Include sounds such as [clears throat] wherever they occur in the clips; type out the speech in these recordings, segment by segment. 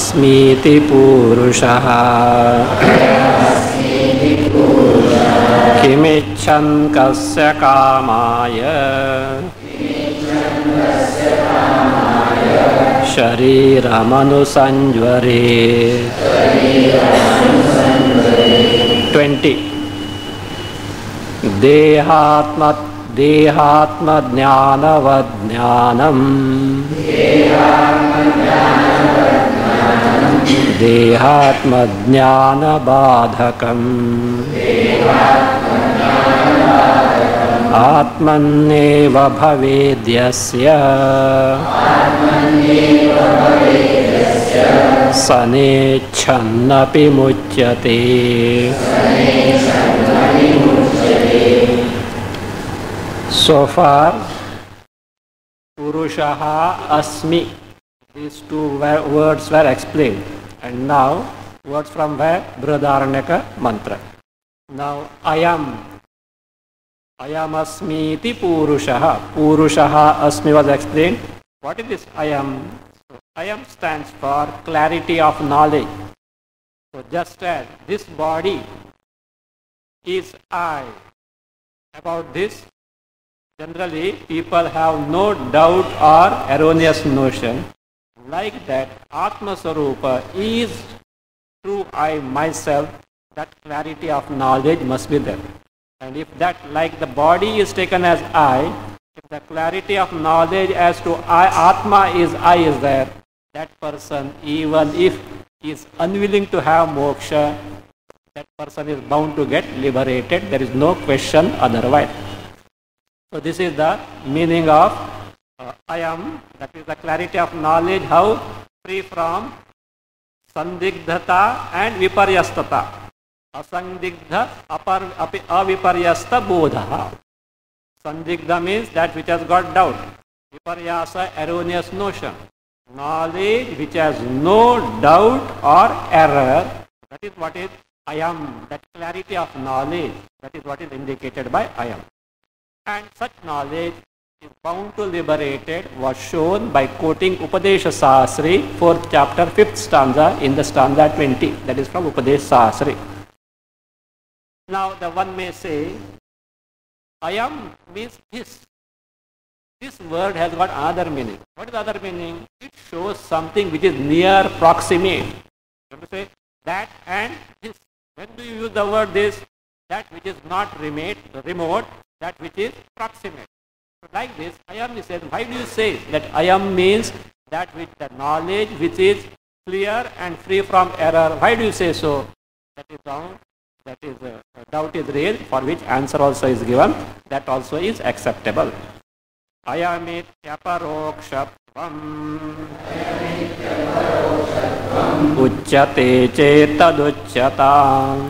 अयमस्मीति पूरुषः। किमिच्छन् कस्य कामाय। शरीरमनुसञ्ज्वरे। ट्वेण्टि। देहात्म देहात्मज्ञानवज्ञानम् देहात्मज्ञानबाधकम्। आत्मन्नेव भवेद्यस्य। स नेच्छन्नपि मुच्यते। Purushaha Asmi, these two wo- words were explained. And now, words from where? Brihadaranyaka mantra. Now, I am. I am Asmi iti Purushaha. Purushaha Asmi was explained. What is this I am? So, I am stands for clarity of knowledge. So, just as this body is I, about this Generally, people have no doubt or erroneous notion like that Atma Swarupa is true I myself, that clarity of knowledge must be there. And if that, like the body is taken as I, if the clarity of knowledge as to I, Atma is I is there, that person, even if he is unwilling to have moksha, that person is bound to get liberated. There is no question otherwise. So this is the meaning of uh, I am, that is the clarity of knowledge, how free from sandigdhata and viparyastata. Asandigdha apar, api, aviparyasta bodha. Sandigdha means that which has got doubt. Viparyasa, erroneous notion. Knowledge which has no doubt or error. That is what is I am. That clarity of knowledge. That is what is indicated by I am. And such knowledge is bound to liberated was shown by quoting Upadesha Sahasri, 4th chapter, 5th stanza in the stanza 20. That is from Upadesha Sahasri. Now the one may say, I am means this. This word has got another meaning. What is the other meaning? It shows something which is near proximate. You have to say that and this. When do you use the word this? That which is not remote, remote that which is proximate So like this, ayam is said, why do you say that ayam means that which the knowledge which is clear and free from error? Why do you say so? That is wrong. That is uh, doubt is raised for which answer also is given. That also is acceptable. Ayamityapαρokshapvam उच्यते चेतदुच्यताम्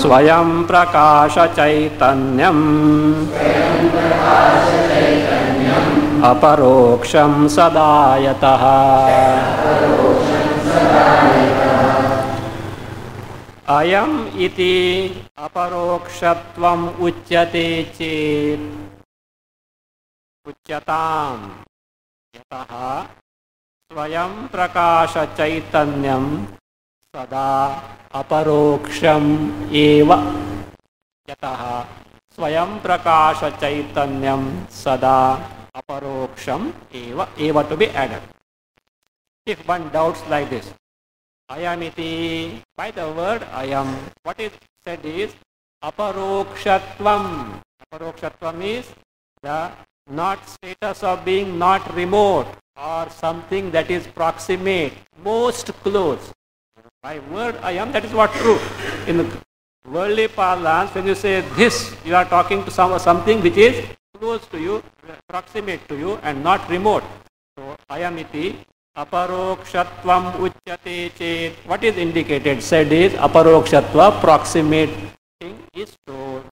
स्वयं प्रकाशचैतन्यम् अपरोक्षं सदायतः। अयम् इति अपरोक्षत्वम् उच्यते चेत् उच्यताम्। यतः स्वयं प्रकाशचैतन्यं सदा अपरोक्षम एव। यतः स्वयं प्रकाश चैतन्यम सदा अपरोक्षम एव। एव to be added if one doubts like this I am इति by the word I am what is said is अपरोक्षत्वम अपरोक्षत्वम is the not status of being not remote or something that is proximate most close By word I am, that is what true. In worldly parlance, when you say this, you are talking to some, something which is close to you, proximate to you and not remote. So ayamiti aparokshatvam uchyate chet. What is indicated? Said is aparokshatva, proximate thing is told.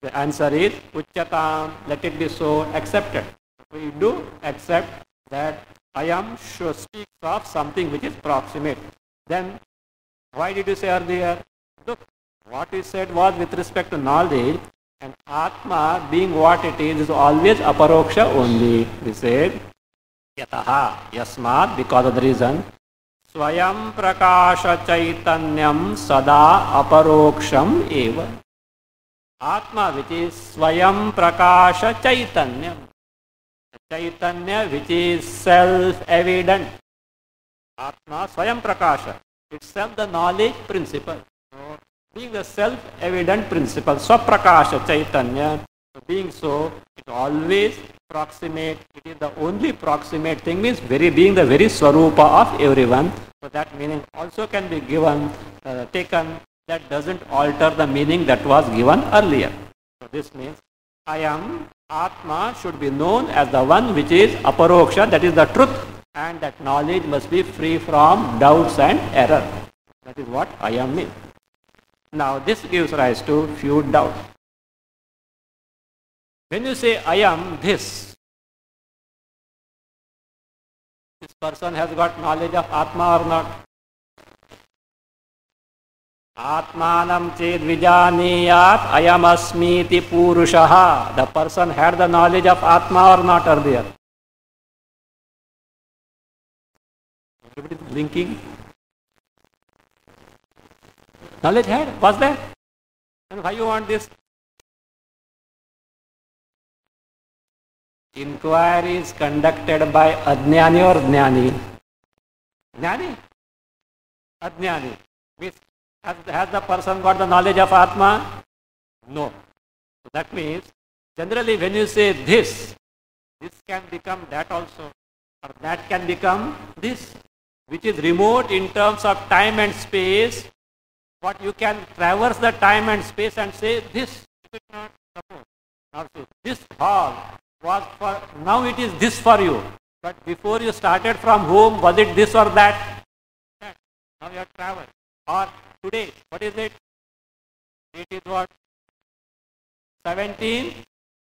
The answer is Uchyatam, let it be so, accepted. We do accept that I am sure speaks of something which is proximate. Then why did you say earlier? Look, what is said was with respect to knowledge and Atma being what it is is always aparoksha only. We said Yataha, yasmat, because of the reason. Swayam prakasha chaitanyam sada aparoksham eva. Atma which is Swayam prakasha chaitanyam. Chaitanya which is self-evident. Atma Swayam prakasha. Itself the knowledge principle. So, being the self-evident principle, Swaprakasha Chaitanya, being so, it always proximate, it is the only proximate thing, means very being the very swarupa of everyone. So that meaning also can be given, uh, taken, that doesn't alter the meaning that was given earlier. So this means, I am, Atma should be known as the one which is aparoksha, that is the truth, and that knowledge must be free from doubts and error. That is what I am means. Now this gives rise to few doubts. When you say I am this, this person has got knowledge of Atma or not? Vijaniyat ayam asmiti purushaha. The person had the knowledge of Atma or earlier? Blinking. Knowledge had? Was there? And why you want this? Inquiry is conducted by Adnyani or Jnani? Jnani? Adnyani. Means, has, has the person got the knowledge of Atma? No. So that means, generally when you say this, this can become that also. Or that can become this, which is remote in terms of time and space. but you can traverse the time and space and say this. Is not? This hall was for, now it is this for you. But before you started from home, was it this or that? that. Now you have traveled. Or today, what is it? It is what? 17th?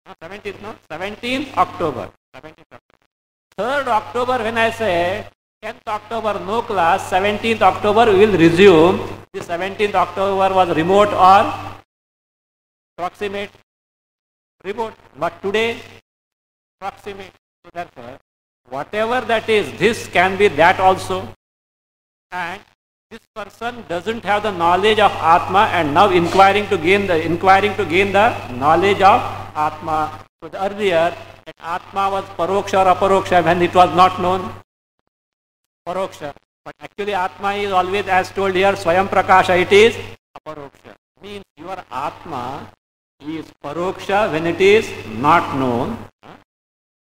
No, 17th, no? 17th October. 17th October. 3rd October when I say 10th October no class, 17th October we will resume. The 17th October was remote or proximate? Remote. But today proximate. So therefore, whatever that is, this can be that also. And this person doesn't have the knowledge of Atma and now inquiring to gain the inquiring to gain the knowledge of Atma. So earlier that Atma was paroksha or aparoksha when it was not known. Paroksha. But actually Atma is always as told here Swayam Prakasha it is aparoksha. Means your Atma is paroksha when it is not known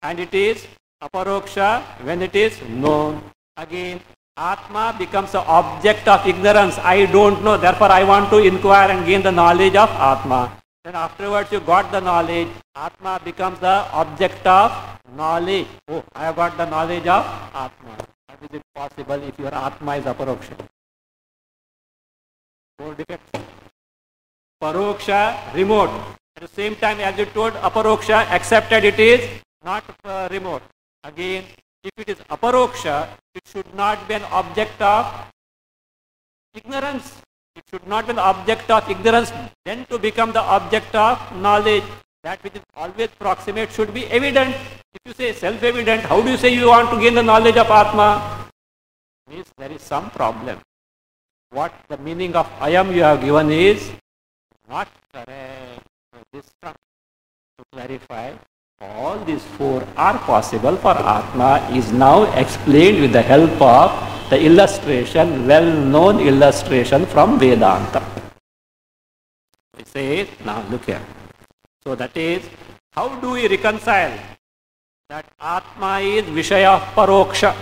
and it is aparoksha when it is known. Again, Atma becomes the object of ignorance. I don't know, therefore I want to inquire and gain the knowledge of Atma. Then afterwards you got the knowledge. Atma becomes the object of knowledge. Oh, I have got the knowledge of Atma. Possible if your Atma is aparoksha? Four defects. Paroksha, remote. At the same time as you told aparoksha, accepted it is not uh, remote. Again, if it is aparoksha, it should not be an object of ignorance. It should not be the object of ignorance, then to become the object of knowledge. That which is always proximate should be evident. If you say self-evident, how do you say you want to gain the knowledge of Atma? Means there is some problem. What the meaning of I am you have given is not correct. To clarify, all these four are possible for Atma is now explained with the help of the illustration, well-known illustration from Vedanta. We say, now look here. So that is, how do we reconcile that Atma is Vishaya Paroksha,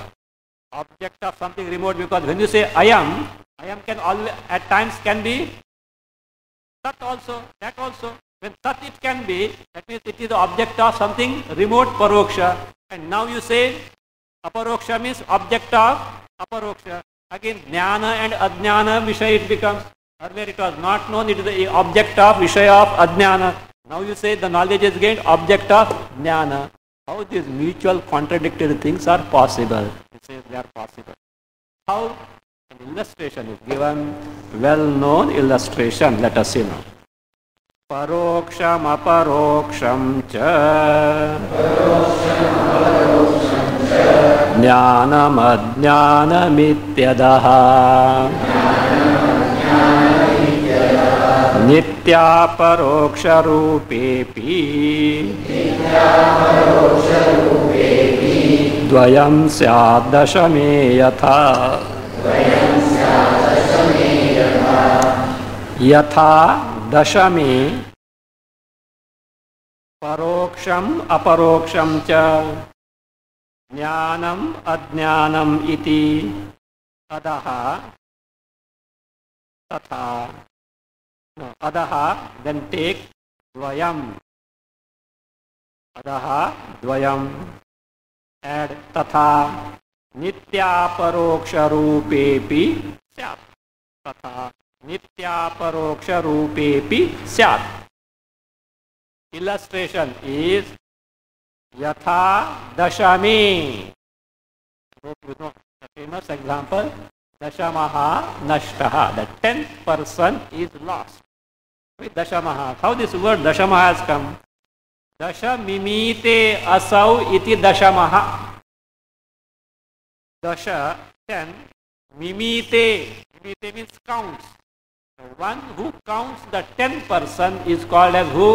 object of something remote because when you say I am, I am can always, at times can be Sat also, that also. When Sat it can be, that means it is the object of something remote Paroksha. And now you say Aparoksha means object of Aparoksha. Again, Jnana and Ajnana Vishaya it becomes. Earlier it was not known, it is the object of Vishaya of Ajnana. Now you say the knowledge is gained, object of Jnana. How these mutual contradictory things are possible? Says they are possible. How? An illustration is given, well-known illustration, let us see now. परोक्षमपरोक्षं च ज्ञानमज्ञानमित्यदः नित्यापरोक्षरूपेऽपि द्वयं स्याद्दशमे यथा। यथा दशमे। परोक्षम अपरोक्षम च। ज्ञानम अज्ञानम इति। अदः तथा। no, अदः द्वयम। अदः द्वयम। एड तथा नित्यापरोक्ष रूपे भी तथा नित्यापरोक्ष रूपे भी सैत इज़ यथा दशमी फ़ेमस एग्जांपल दशम नष्ट the tenth person is lost दशम हाउ दिस वर्ड दशम हेज कम दश मिमीते असौ इति दशमः। दश टेन मिमीते मिमीते means counts one who counts the ten person is called as who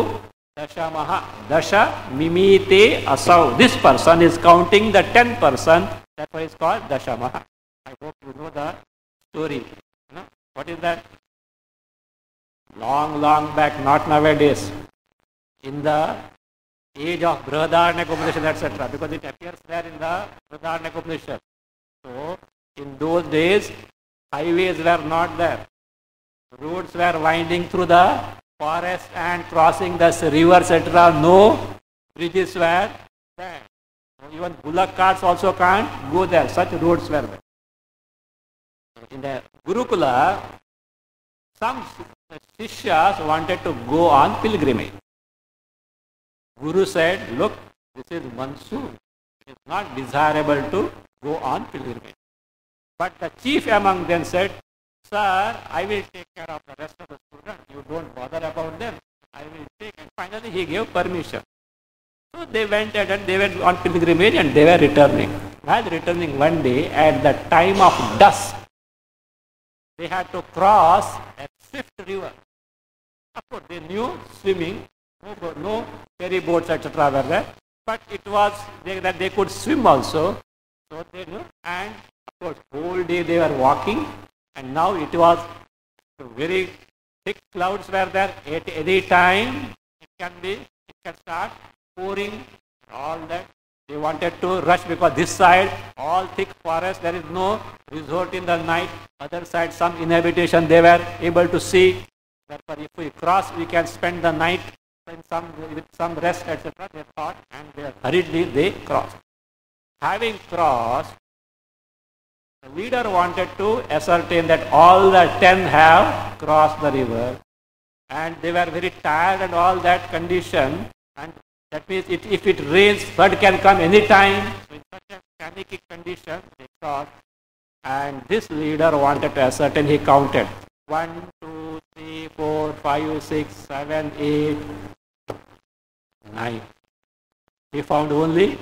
दशमः। दश मिमीते असौ। This person is counting the ten person that is called दशमः। I hope you know the story what is that long long back not now in the age of Brihadaranyaka Upanishad, etc. Because it appears there in the Brihadaranyaka Upanishad. So, in those days, highways were not there. Roads were winding through the forest and crossing the river, etc. No bridges were there. Even bullock carts also can't go there. Such roads were there. In the Gurukula, some shishyas wanted to go on pilgrimage. Guru said, look, this is monsoon. It is not desirable to go on pilgrimage. But the chief among them said, Sir, I will take care of the rest of the students. You don't bother about them. I will take. And finally, he gave permission. So they went and they went on pilgrimage and they were returning. While returning one day at the time of dusk, they had to cross a swift river. Of course, they knew swimming, no, no ferry boats, etc. were there. But it was they, that they could swim also. So they knew. And of course, whole day they were walking and now it was very thick clouds were there at any time it can be it can start pouring all that they wanted to rush because this side all thick forest there is no resort in the night other side some inhabitation they were able to see therefore if we cross we can spend the night in some with some rest etc they thought and they hurriedly they crossed having crossed the leader wanted to ascertain that all the ten have crossed the river and they were very tired and all that condition and that means it, if it rains, flood can come anytime. So in such a panicky condition, they thought, and this leader wanted to ascertain, he counted. One, two, three, four, five, six, seven, eight, nine. He found only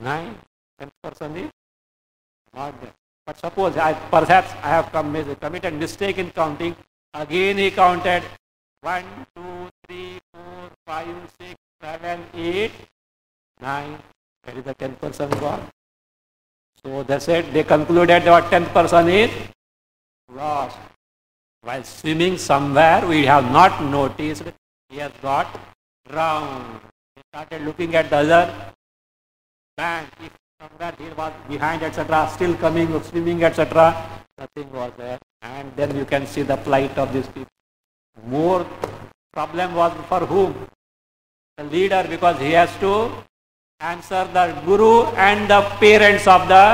nine. Ten percent is not there. But suppose I, perhaps I have committed mistake in counting. Again he counted one, two, three, four, five, six, seven, eight, nine. That is the tenth person gone. So they said they concluded that tenth person is lost. While swimming somewhere, we have not noticed he has got drowned. They started looking at the other bank. If somewhere he was behind, etc., still coming, swimming, etc., nothing was there. And then you can see the plight of these people. More problem was for whom? The leader, because he has to answer the guru and the parents of the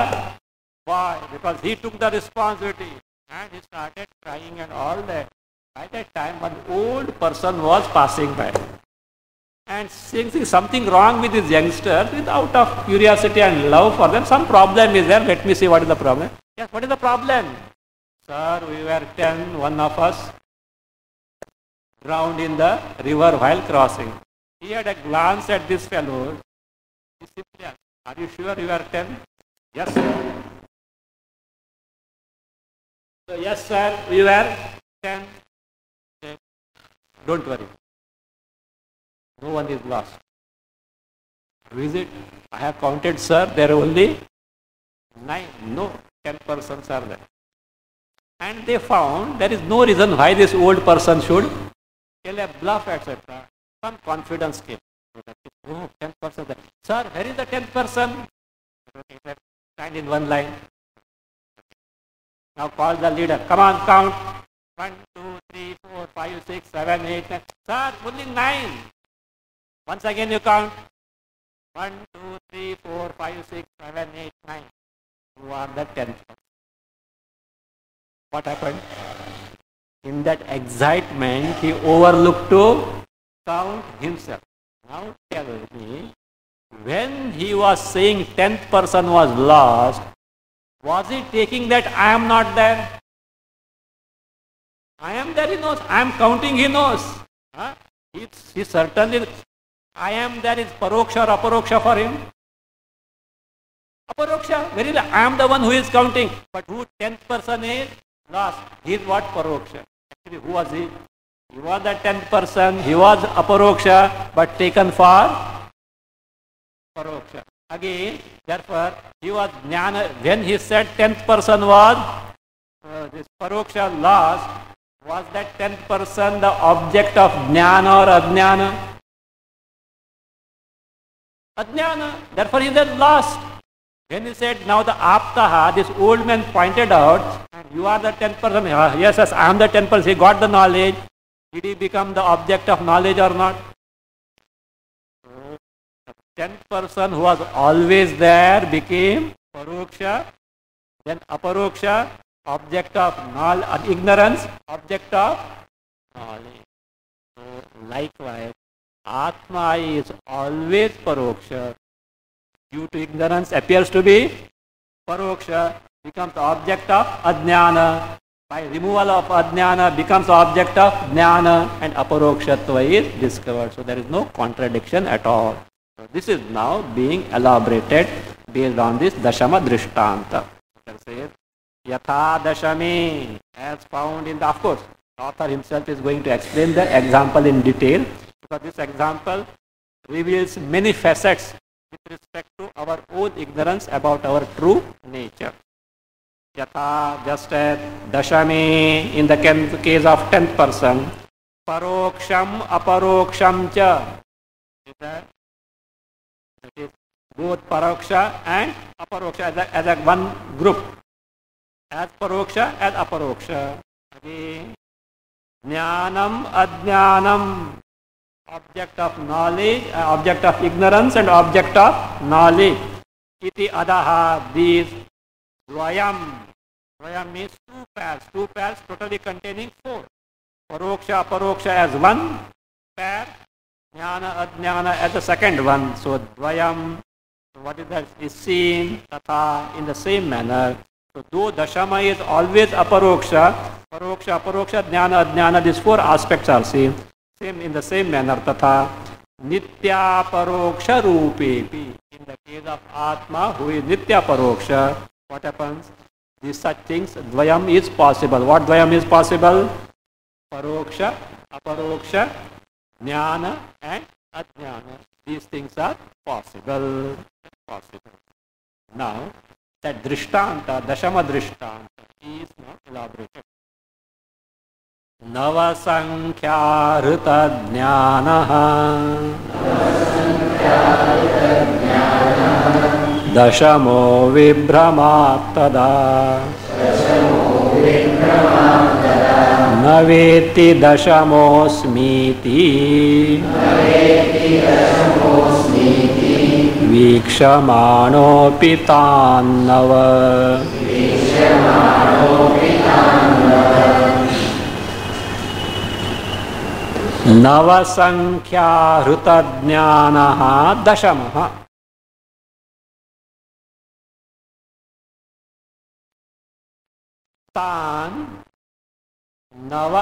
boy, because he took the responsibility. And he started crying and all that. By that time, one old person was passing by. And seeing something wrong with these youngsters, without of curiosity and love for them, some problem is there. Let me see what is the problem. Yes, what is the problem? Sir, we were ten, one of us drowned in the river while crossing. He had a glance at this fellow. He simply asked, Are you sure you are 10? Yes, sir. So, yes, sir, you are 10. Okay. Don't worry. No one is lost. Who is it? I have counted, sir. There are only nine. No, 10 persons are there. And they found there is no reason why this old person should tell a bluff, etc. Some confidence came. Oh, 10 person there. Sir, where is the 10th person? Stand in one line. Now call the leader. Come on, count. One, two, three, four, five, six, seven, eight, nine. Sir, only nine. Once again you count. One, two, three, four, five, six, seven, eight, nine. You are the tenth. What happened? In that excitement, he overlooked to count himself. Now tell me, when he was saying tenth person was lost, was he taking that I am not there? I am there, he knows. I am counting, he knows. Huh? He, he certainly, I am there is paroksha or aparoksha for him. Aparoksha, very well. I am the one who is counting. But who tenth person is lost? He is what paroksha? Actually, who was he? He was the tenth person. He was aparoksha, but taken for paroksha. Again, therefore, he was jnana. When he said tenth person was uh, this paroksha lost, was that tenth person the object of jnana or ajnana? Ajnana. Therefore, he is lost. When he said, now the aptaha, this old man pointed out, you are the tenth person. Yes, yes, I am the tenth person. He got the knowledge. Did he become the object of knowledge or not? Tenth person who was always there became paroksha, then aparoksha, object of knowledge, ignorance, object of knowledge. So likewise, Atma is always paroksha. Due to ignorance appears to be paroksha, becomes object of ajnana. By removal of ajnana becomes object of jnana and aparokshatva is discovered. So there is no contradiction at all. This is now being elaborated based on this Dashama Drishtanta. Yatha Dashami, as found in the, of course, the author himself is going to explain the example in detail because this example reveals many facets with respect to our own ignorance about our true nature. Yatha, just as Dashami in the case of 10th person, Paroksham Aparoksham cha. That is both paroksha and aparoksha as a, as a one group. As paroksha, as aparoksha. Again, jnanam, adjnanam, object of knowledge, uh, object of ignorance and object of knowledge. Iti adaha, these dvayam. Dvayam means two pairs, two pairs totally containing four. Paroksha, aparoksha as one pair ज्ञान, अज्ञान at the second one so द्वयम what is that तथा in the same manner तो दो दशम is always अपरोक्ष, परोक्ष, अपरोक्ष, ज्ञान, अज्ञान this four aspect are same same in the same manner तथा नित्या रूपे भी इन देश ऑफ़ आत्मा हुई नित्या परोक्ष what happens this such things द्वयम is possible what द्वयम इज़ पॉसिबल परोक्ष, अपरोक्ष jnana and ajnana. These things are possible. Possible. Now, that drishtanta, dashama drishtanta is now elaborated. नवसङ्ख्याहृतज्ञानः दशमो विभ्रमात्तदा न वेत्ति दशमोऽस्मीति। वीक्षमाणोऽपि तान्नव। नवसङ्ख्याहृतज्ञानः दशमः। तान् नव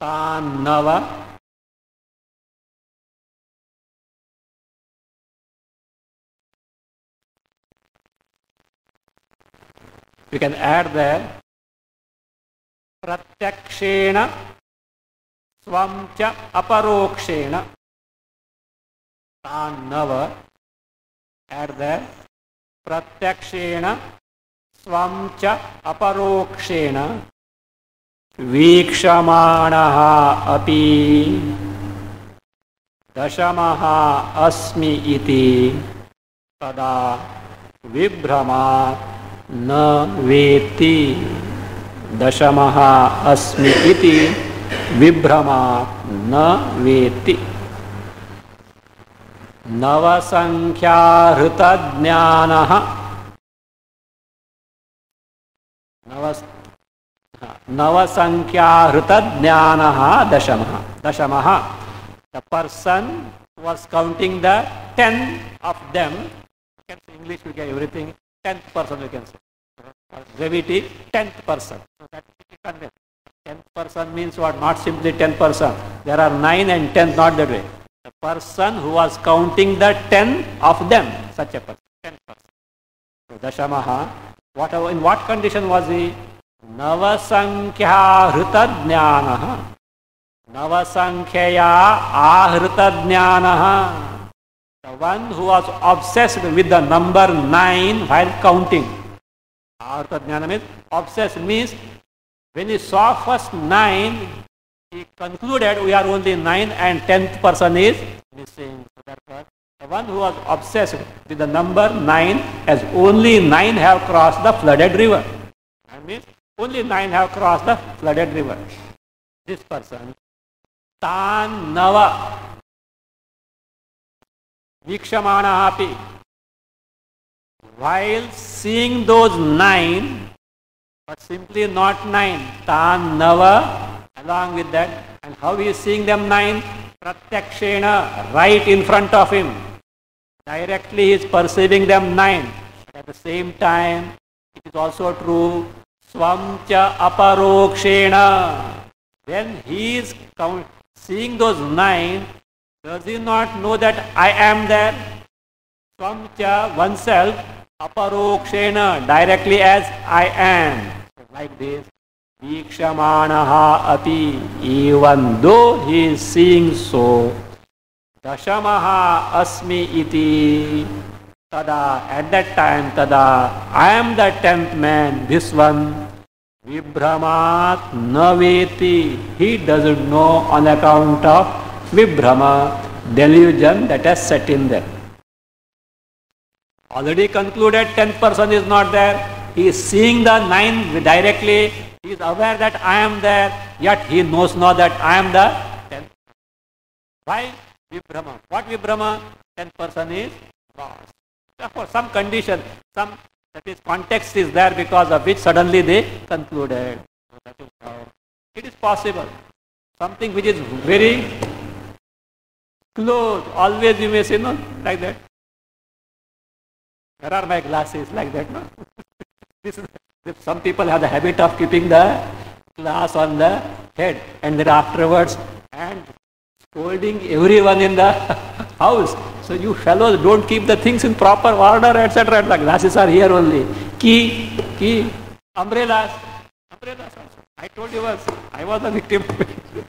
तानव यू कैन ऐड द प्रत्यक्षेण स्व च अपरोक्षेण तान्नव ऐड द प्रत्यक्षेण swam cha aparokshena वीक्षमाणः अपि। दशमः अस्मि इति। तदा विभ्रमा न वेत्ति। दशमः अस्मि इति। विभ्रमा न वेत्ति। नवसङ्ख्याहृतज्ञानः नव ज्ञान दशम। दशम। The person was counting the ten of them can English you can everything tenth person you can say gravity tenth person tenth person means what not simply ten person there are nine and tenth not that way the person who was counting the ten of them such a person tenth person दशम। What, in what condition was he? Navasankhya Hrita Jnanaha. Navasankhya Ahrita Jnanaha. The one who was obsessed with the number 9 while counting. Ahrita Jnana means obsessed means when he saw first 9, he concluded we are only 9 and 10th person is missing. So therefore, the one who was obsessed with the number 9 as only 9 have crossed the flooded river. I mean, only 9 have crossed the flooded river. This person, Tan Nava, Vikshamana Api, while seeing those 9, but simply not 9, Tan Nava, along with that, and how he is seeing them 9? Pratyakshena, right in front of him. Directly he is perceiving them nine at the same time it is also true swam cha aparokshena when he is seeing those nine, does he not know that I am there? Swamcha, oneself, aparokshena, directly as I am. Like this. Vikshamanaha api, even though he is seeing so, दशमः अस्मि इति तदा at that time तदा I am the tenth man this one विभ्रमात् न वेति he doesn't know on account of विभ्रम delusion that has set in them. Already concluded, 10th person is not there. He is seeing the nine directly. He is aware that I am there, yet he knows not that I am the 10th. Why? Vibhrama. What Vibhrama? 10th person is lost. Some condition, some that is, context is there because of which suddenly they concluded. It is possible. Something which is very close, always you may say, no, like that. Where are my glasses? Like that, no? [laughs] this is, some people have the habit of keeping the glass on the head and then afterwards and scolding everyone in the [laughs] house. So you fellows don't keep the things in proper order, etc. The glasses are here only. Key, key, umbrellas, umbrellas also. I told you once, I was a victim.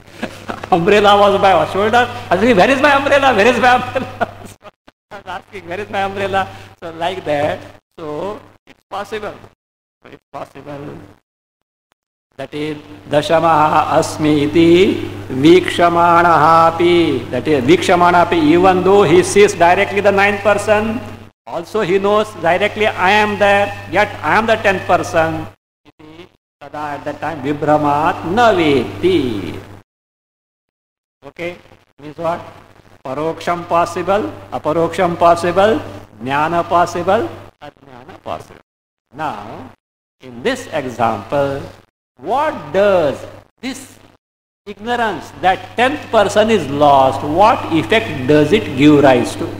[laughs] umbrella was by my shoulder. I said, where is my umbrella? Where is my umbrella? [laughs] so I was asking, where is my umbrella? So like that. So it's possible. It's possible. That is दशम अस्मी वीक्षमाण that is वीक्षमाण even though he sees directly the nine person also he knows directly I am there get I am the tenth person तदा at the time विभ्रमात न वेती okay means what परोक्षम possible अपरोक्षम possible ज्ञान possible अज्ञान possible now in this example what does this ignorance that 10th person is lost, what effect does it give rise to?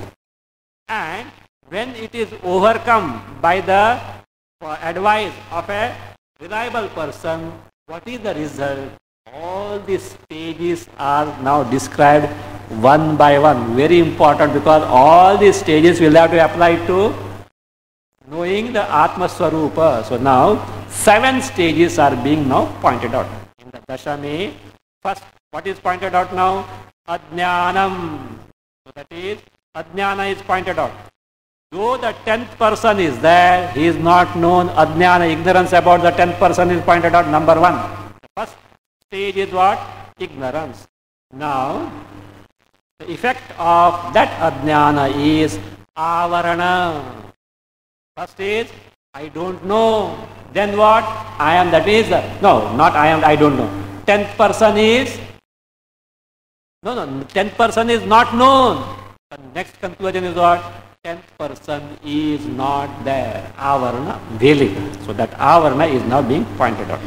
And when it is overcome by the uh, advice of a reliable person, what is the result? All these stages are now described one by one. Very important because all these stages will have to apply to knowing the Atma Swarupa. So now seven stages are being now pointed out. In the Dashami, first what is pointed out now? Ajnanam. So that is, Ajnana is pointed out. Though the tenth person is there, he is not known. Ajnana, ignorance about the tenth person is pointed out. Number one. The first stage is what? Ignorance. Now, the effect of that ajnana is avarana. First is, I don't know. Then what? I am that is, no, not I am, I don't know. Tenth person is, no, no, tenth person is not known. The next conclusion is what? Tenth person is not there. Avarana, veiling. So that avarana is now being pointed out.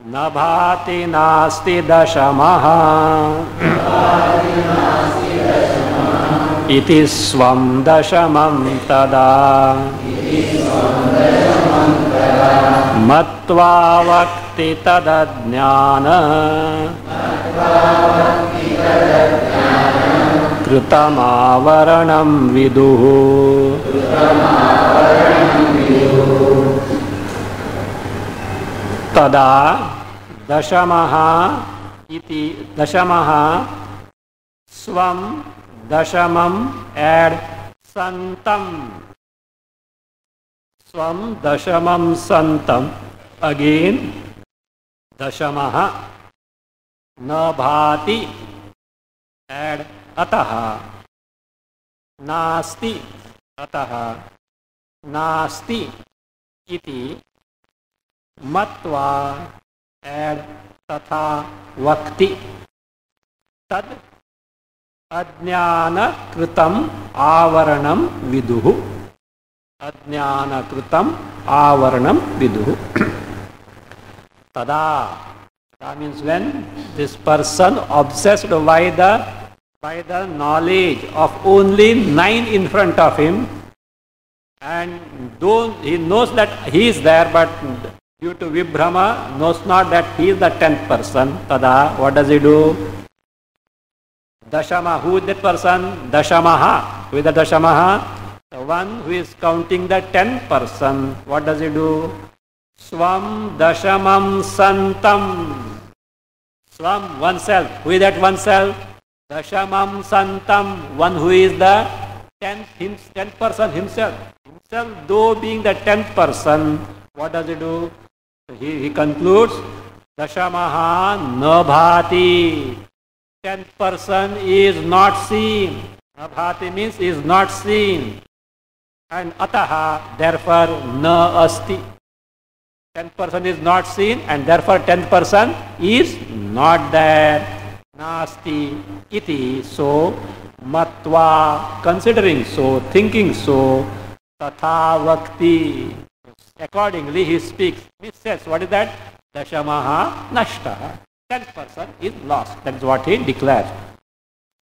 न भाति नास्ति दशमः इति स्वं दशमं तदा मत्वा वक्ति तदज्ञान। कृतमावरणं विदुः। तदा दशमः इति दशमः स्वं दशमम् एड् सन्तम् स्वं दशमं सन्तम् अगेन् दशमः। न भाति। एड् अतः। नास्ति। अतः। नास्ति इति मत्वा एड तथा वक्ति। तद अज्ञान कृतम आवरणम विदुः अज्ञान कृतम आवरणम विदुः तदा that means when this person obsessed by the by the knowledge of only nine in front of him and though he knows that he is there but due to vibhrama knows not that he is the tenth person tada what does he do dashama who is that person dashamaha who is the dashamaha the one who is counting the tenth person what does he do? Swam dashamam santam. Swam oneself. Who is that oneself? Dashamam santam. One who is the tenth, him, tenth person himself. Himself though being the tenth person what does he do? He, he concludes Dashamaha Nabhati. Tenth person is not seen. Nabhati means is not seen. And Ataha, therefore, Na Asti. Tenth person is not seen and therefore tenth person is not there. Nasti iti. So, matva, considering so, thinking so, tatha vakti. Accordingly, he speaks. He says, what is that? Dashamaha nashta. Tenth person is lost. That is what he declares.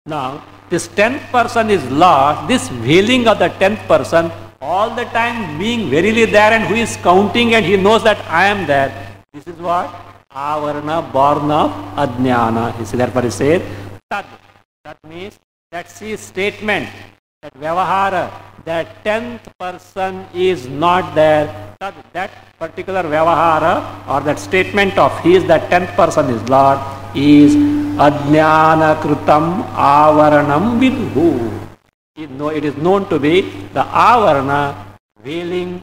Now, this tenth person is lost. This veiling of the tenth person, all the time being verily there and who is counting and he knows that I am there. This is what? Avarna. He says, therefore he says, Tad. That means that's his statement that Vyavahara, that tenth person is not there, that, that particular Vyavahara or that statement of he is that tenth person is Lord is Ajnana Kritam Avaranam Vidhu. It is known to be the Avarana veiling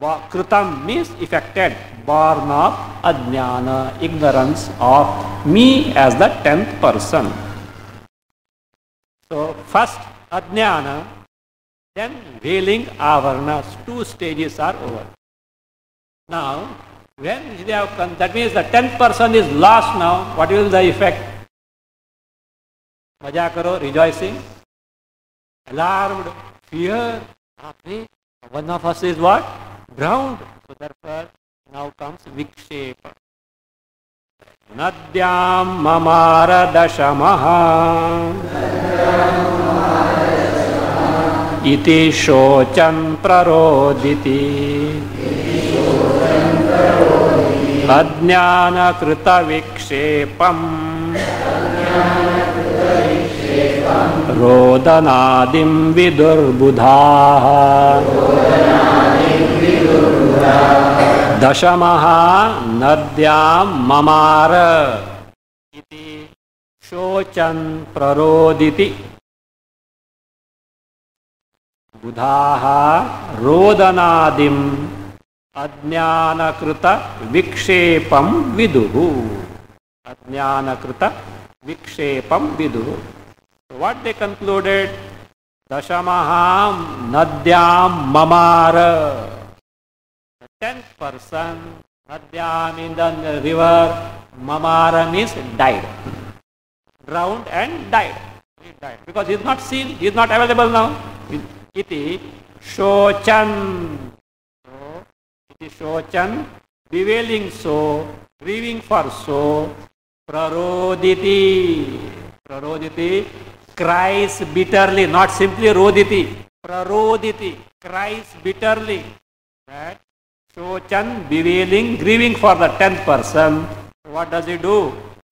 Kritam means effected, born of Ajnana, ignorance of me as the tenth person. So first Ajnana, then veiling avarana, two stages are over. Now, when they have come, that means the tenth person is lost now, what will the effect? Maja karo, rejoicing, alarmed, fear, one of us is what? Drowned. So therefore, now comes vikshepa. नद्यां ममारदशमः इति शोचन् प्ररोदिति। अज्ञानकृतविक्षेपम्। रोदनादिं विदुर्बुधाः। दशमः नद्यां ममार। इति शोचन् प्ररोदिति बुधाः रोदनादिम् अज्ञानकृतविक्षेपं विदुः अज्ञानकृतविक्षेपं विदुः they concluded dashamaham nadyam mamara the tenth person nadyam in the river mamara means died drowned and died he died because he is not seen he is not available now इति शोचन। इति शोचन bewailing so grieving for so प्ररोदिति प्ररोदिति cries bitterly not simply रोदिति प्ररोदिति cries bitterly right शोचन bewailing grieving for the tenth person what does he do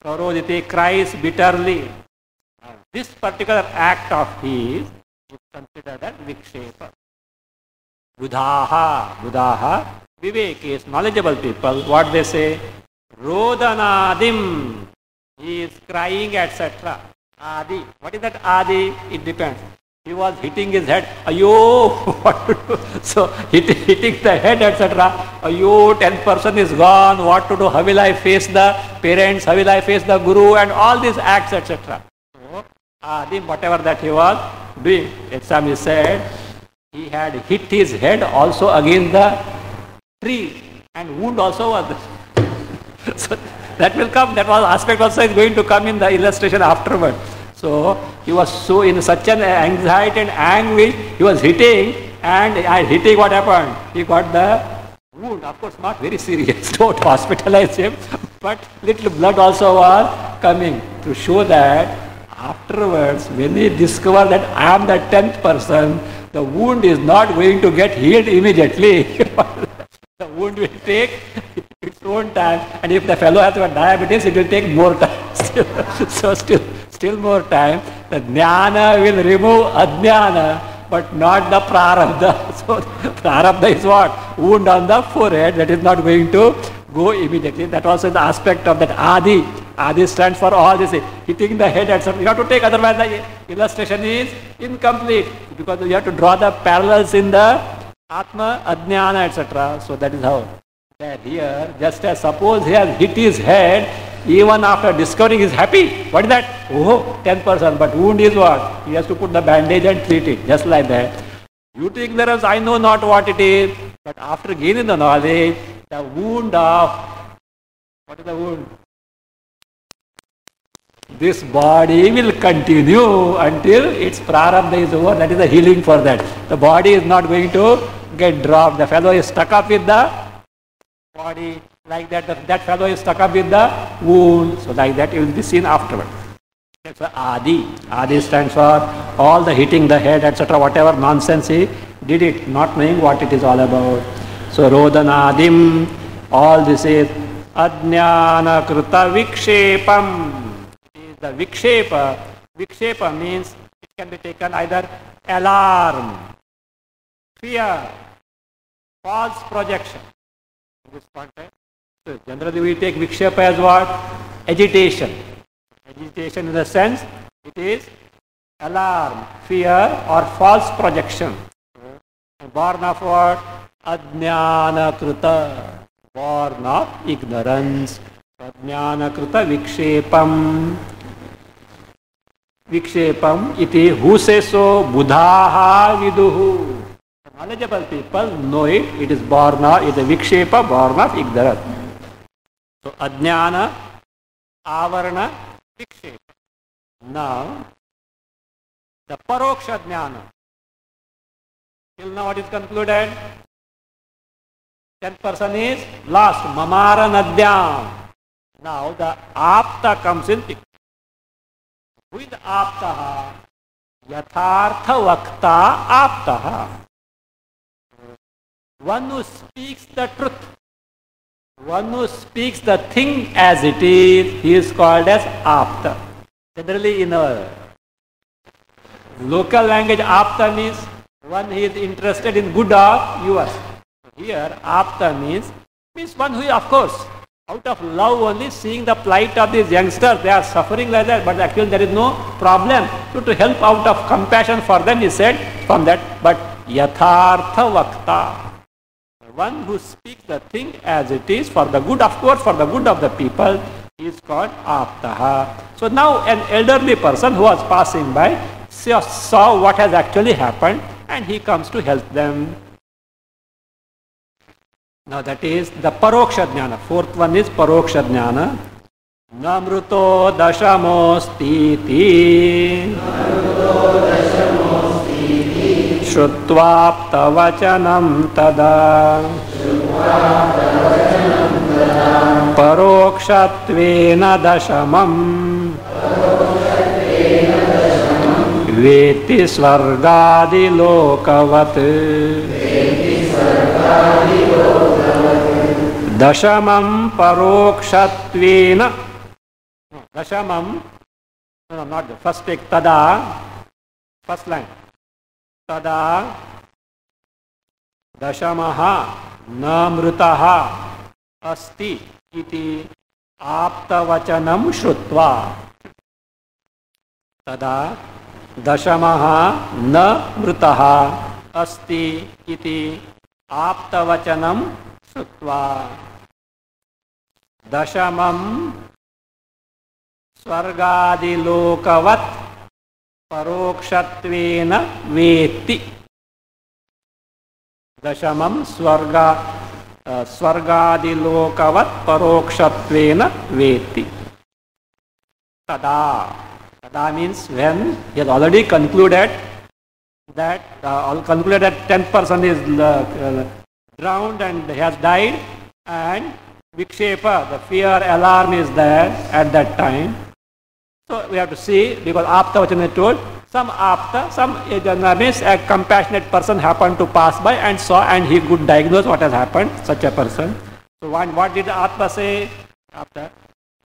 प्ररोदिति cries bitterly This particular act of his is considered as vikshepa. Buddhaha, Buddhaha, Vivekis, knowledgeable people, what they say? Rodanadim, he is crying, etc. Adi. What is that Adi? It depends. He was hitting his head. Ayo, [laughs] what to do? So hit, hitting the head, etc. Ayo, 10 person is gone. What to do? How will I face the parents? How will I face the guru? And all these acts, etc. Uh, Adi, whatever that he was doing. Exam said he had hit his head also against the tree and wound also was there. [laughs] so that will come, that was aspect also is going to come in the illustration afterward. So he was so in such an anxiety and anguish, he was hitting and at hitting what happened? He got the wound, of course not very serious, [laughs] don't hospitalize him, but little blood also was coming to show that afterwards when he discovered that I am the tenth person, the wound is not going to get healed immediately. [laughs] the wound will take its own time. And if the fellow has got diabetes, it will take more time. [laughs] Still, so still, still more time. The jnana will remove ajnana, but not the prarabdha. [laughs] So prarabdha is what? Wound on the forehead that is not going to go immediately. That also is the aspect of that adi. Adi stands for all this, hitting the head, etc. You have to take, otherwise the illustration is incomplete because you have to draw the parallels in the Atma, Ajnana, etc. So that is how that here, just as suppose he has hit his head, even after discovering he is happy. What is that? Oh, 10%. But wound is what? He has to put the bandage and treat it, just like that. Due to ignorance, I know not what it is. But after gaining the knowledge, the wound of, what is the wound? This body will continue until its prarabdha is over. That is the healing for that. The body is not going to get dropped. The fellow is stuck up with the body like that. The, that fellow is stuck up with the wound. So like that it will be seen afterward. That's why Adi. Adi stands for all the hitting the head, etc. Whatever nonsense he did it, not knowing what it is all about. So Rodanadim, all this is Ajnana Krita Vikshepam. The Vikshepa, Vikshepa means it can be taken either alarm, fear, false projection In this context. So generally we take vikshepa as what? Agitation. Agitation in the sense it is alarm, fear or false projection. Born of what? Ajnana krita. Born of ignorance. Ajnana krita vikshepam. Vikshepam iti who says so? Knowledgeable people know it. It is born is a vikshepa born of ignorance. So ajnana, avarana, vikshepa. Now, the paroksha jnana. Till now what is concluded? Tenth person is lost. Mamara nadyam. Now the apta comes in picture. With आप यथार्थ वक्ता आप one who speaks the truth one who speaks the thing as it is he is called as आप generally in local language आप means one he is interested in good of your here आप means means one who of course out of love only seeing the plight of these youngsters, they are suffering like that, but actually there is no problem. So to help out of compassion for them, he said from that, but yathartha vakta. One who speaks the thing as it is for the good, of course, for the good of the people, is called aptaha. So now an elderly person who was passing by saw what has actually happened and he comes to help them. Now that is the paroksha jnana. Fourth one is paroksha jnana. Namruto dashamostiti. श्रुत्वाप्तवचनं तदा परोक्षत्वेन दशमम् वेत्ति स्वर्गादिलोकवत् दशमं परोक्षत्वेन। दशमं not first take तदा फस्ट् लैन् तदा दशमः न मृतः अस्ति इति आप्तवचनं श्रुत्वा। तदा दशमः न मृतः अस्ति इति आप्तवचनं श्रुत्वा दशमं स्वर्गादिलोकवत् परोक्षत्वेन वेत्ति दशमं स्वर्ग स्वर्गादिलोकवत् परोक्षत्वेन वेत्ति tada tada means when he has already concluded that uh, concluded that 10 person is drowned and has died and vikshepa the fear alarm is there at that time so we have to see because apta vachana told some apta, some means a compassionate person happened to pass by and saw and he could diagnose what has happened, such a person. So what, what did Atma say after?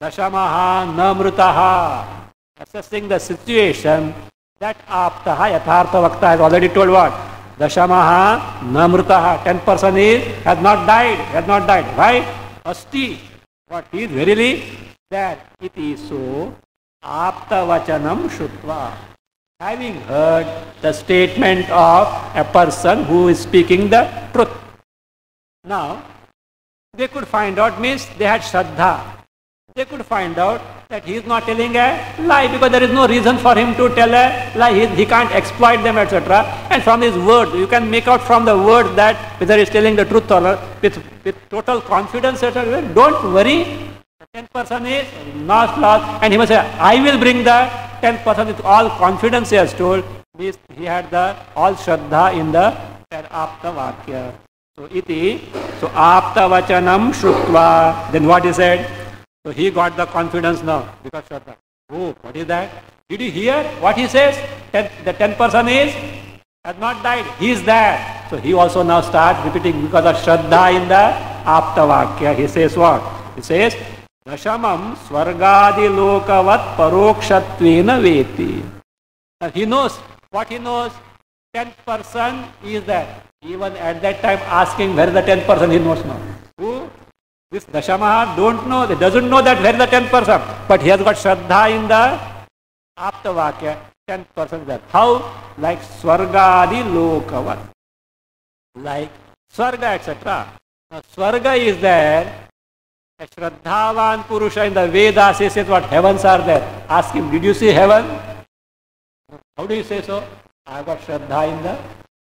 Dashamaha namrutaha. Assessing the situation that aptaha yathartha vakta has already told what? Dashamaha namrutaha. Ten person is has not died, has not died. Why? Asti. What is verily there. It is so. Aptavachanam Shrutva. Having heard the statement of a person who is speaking the truth. Now, they could find out means they had Shraddha. They could find out that he is not telling a lie because there is no reason for him to tell a lie. He, he can't exploit them, etc. And from his words, you can make out from the words that whether he is telling the truth or not with, with total confidence, etc. Don't worry, 10% is not lost and he must say, I will bring the 10% with all confidence he has told. He had the all shraddha in the apta vakya. So iti, so apta vachanam shrutva. Then what he said? So he got the confidence now because Shraddha. Oh, what is that? Did you hear what he says? Ten, the 10 person is, has not died. He is there. So he also now starts repeating because of Shraddha in the Aptavakya. He says what? He says, Dashamam Swargadilokavat Parokshatvena Veti. Now he knows. What he knows? 10th person is there. Even at that time asking where the 10th person he knows now. Who? This dashamaha don't know doesn't know that where the 10 person but he has got shraddha in the aptavakya 10 person there how like swargadi lokavat like swarga etc now swarga is there A Shraddhavan Purusha in the Vedas says what heavens are there. Ask him, did you see heaven? How do you say so? I have got Shraddha in the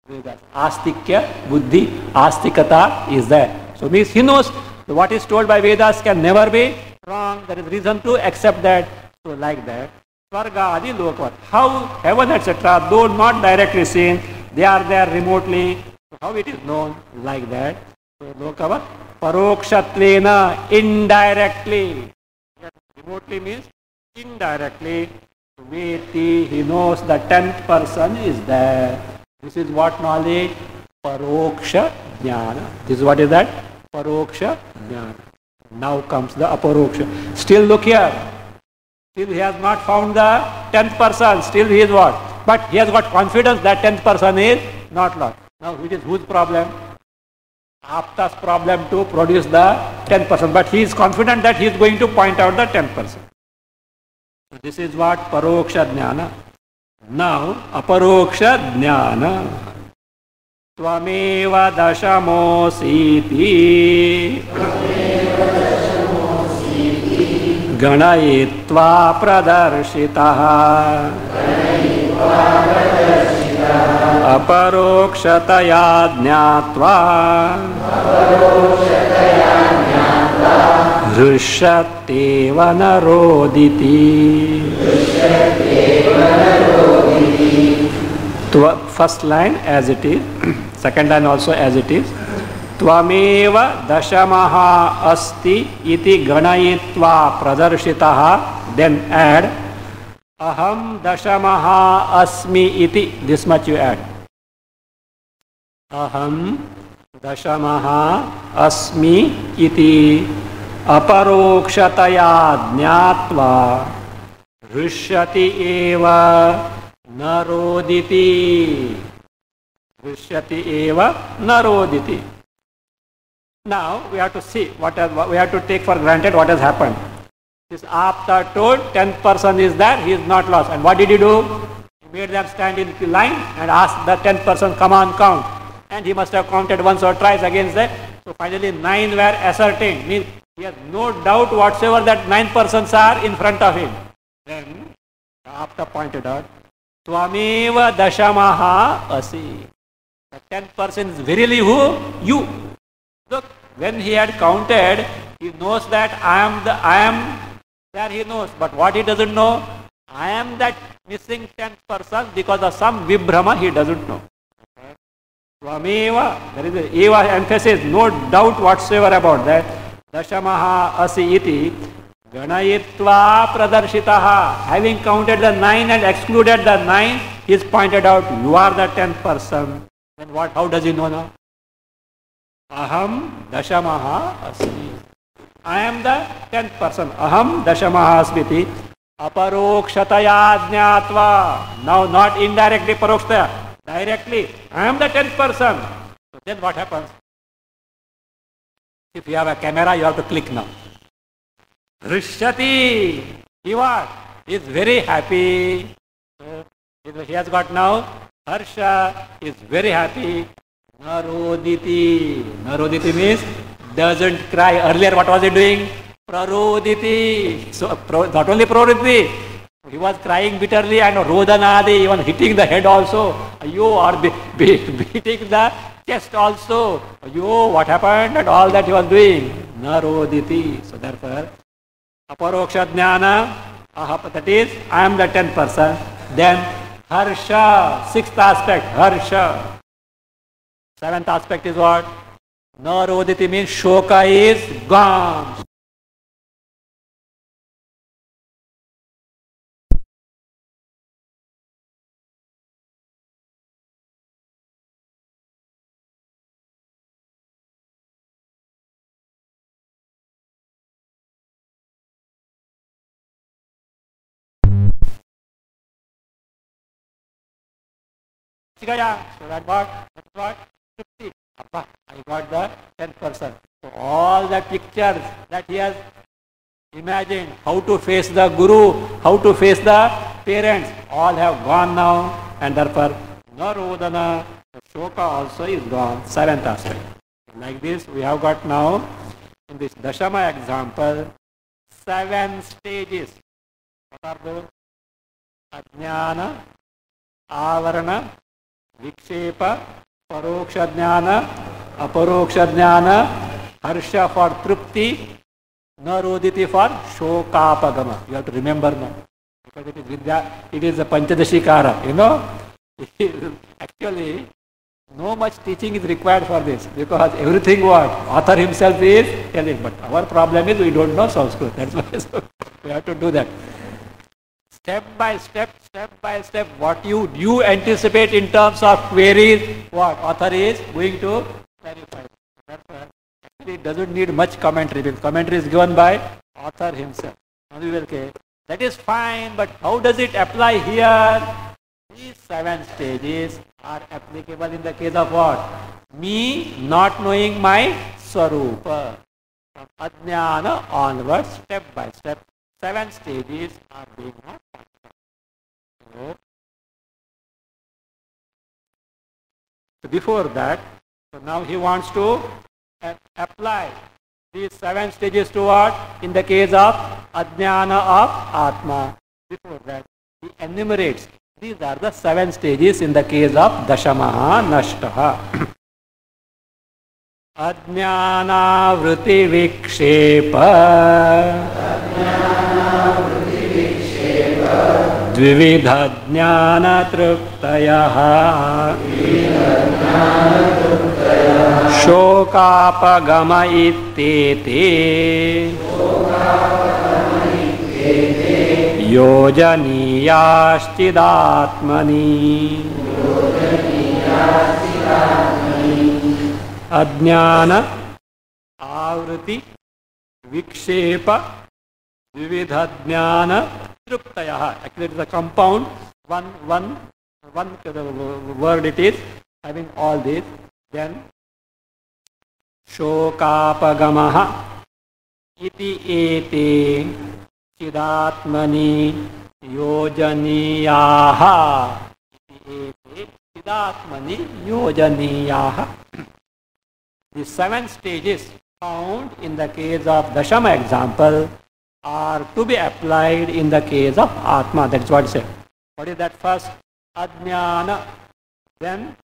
Vedas. Astikya, Buddhi, Astikata is there. So means he knows what is told by Vedas can never be wrong. There is reason to accept that. So like that. Svarga Adi Lokavat. How heaven etc. though not directly seen, they are there remotely. So how it is known? Like that. So Lokavat Parokshatvena, indirectly. Remotely means indirectly. Veti, he knows the tenth person is there. This is what knowledge? Paroksha Jnana. This is what is that? Paroksha Jnana. Now comes the aparoksha. Still look here. Still he has not found the tenth person. Still he is what? But he has got confidence that tenth person is not lost. Now which is whose problem? Apta's problem to produce the 10%, but he is confident that he is going to point out the 10%. So this is what Paroksha Jnana. Now, Aparoksha Jnana. त्वमेव दशमोऽसीति। गणयित्वा प्रदर्शितः। अपरोक्षतया ज्ञात्वा। हृष्यत्येव न रोदिति first line as it is, [clears throat] second line also as it is. त्वमेव दशमः अस्ति इति गणयित्वा प्रदर्शितः then add अहम दशमः अस्मि इति दिस मच यू ऐड अहम दशमः अस्मि इति अपरोक्षतया ज्ञात्वा हृष्यति एव न रोदिति दृश्यति एव न रोदिति now we have to see what has, we have to take for granted what has happened this after told 10 person is there he is not lost and what did he do he made them stand in the line and asked the 10 person come on count and he must have counted once or twice against that so finally nine were ascertained means he has no doubt whatsoever that nine persons are in front of him then after pointed out स्वामीव दशम असी। Ten person is verily you look when he had counted he knows that I am the I am there he knows but what he doesn't know I am that missing ten person because of some विभ्रम he doesn't know स्वामीव there emphasis no doubt whatsoever about that दशम असी इति गणयित्वा प्रदर्शितः. Having counted the nine and excluded the nine is pointed out you are the ten person and what how does you know ना अहम दशमः अस्मि I am the ten person अहम दशमः अस्मि इति अपरोक्षतया ज्ञात्वा नाउ नॉट इनडायरेक्टली परोक्षतया directly I am the ten person then what happens if you have a camera you have to click now Hrishyati. He what? Is very happy. He has got now Harsha is very happy. Naroditi. Naroditi means doesn't cry. Earlier what was he doing? Praroditi. So not only Praroditi, he was crying bitterly and Rodanadi, even hitting the head also. You are be, be, [laughs] beating the chest also. You, what happened? And all that he was doing. Naroditi. So therefore, aparoksha jnana, that is, I am the tenth person. Then harsha, sixth aspect, harsha. Seventh aspect is what? Naroditi means shoka is gone. So that what? What? 50. I got the 10%. So all the pictures that he has imagined, how to face the guru, how to face the parents, all have gone now and therefore Narodana, the Shoka also is gone. Seventh aspect. Like this we have got now in this Dashama example seven stages. What are those? Ajnana, Avarana, विक्षेप परोक्ष ज्ञान अपरोक्ष ज्ञान हर्ष for तृप्ति न रोदिति for शोकापगम you have to remember न because it you know actually no much teaching is required for this because everything what author himself is telling but our problem is we don't know Sanskrit we have to do that step by step, step by step, what you you anticipate in terms of queries, what author is going to clarify. It doesn't need much commentary because commentary is given by author himself. That is fine, but how does it apply here? These seven stages are applicable in the case of what? me not knowing my Swarupa. From Ajnana onwards, step by step, seven stages are being so, so before that, so now he wants to apply these seven stages to what? In the case of Ajnana of Atma. Before that, he enumerates. These are the seven stages in the case of Dashamaha Nashtaha. अज्ञानावृत्तिविक्षेप द्विविधज्ञानतृप्तयः शोकापगम इत्येते योजनीयाश्चिदात्मनि। अज्ञान आवृत्ति विक्षेप विविध ज्ञान तृप्तय actually it is a compound one one one word it is having all these then शोकापगमः इति एते चिदात्मनि योजनीयाः इति एते चिदात्मनि योजनीयाः The seven stages found in the case of Dashama example are to be applied in the case of Atma. That is what it said. What is that first? Ajnana. Then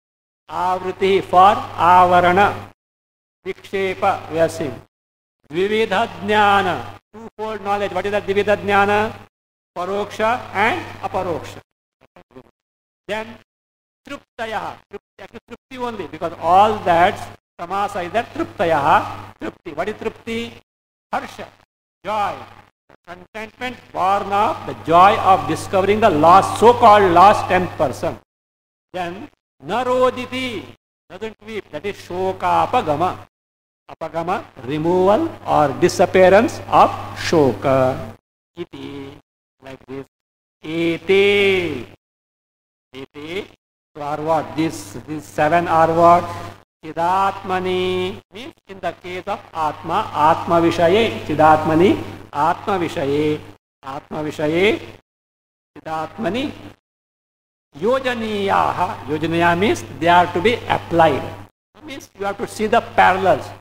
Avruti for Avarana. Vikshepa, we are seeing. Dvividha Jnana. Twofold knowledge. What is that Dvividha Jnana? Paroksha and Aparoksha. Then Truptaya. Trupti only because all that Samasa is that Truptaya. Trupti. What is Trupti? Harsha. Joy. Contentment born of the joy of discovering the lost, so-called lost tenth person. Then Naroditi doesn't weep. That is Shokapagama. Apagama, Apagama, removal or disappearance of Shoka. Iti, like this. Ete. Ete. Are what? These, these seven are what? चिदात्मनि means in the case of आत्मा आत्मा विषये चिदात्मनि आत्मा विषये आत्मा विषये चिदात्मनि योजनीया योजनीया means they are to be applied means you have to see the parallels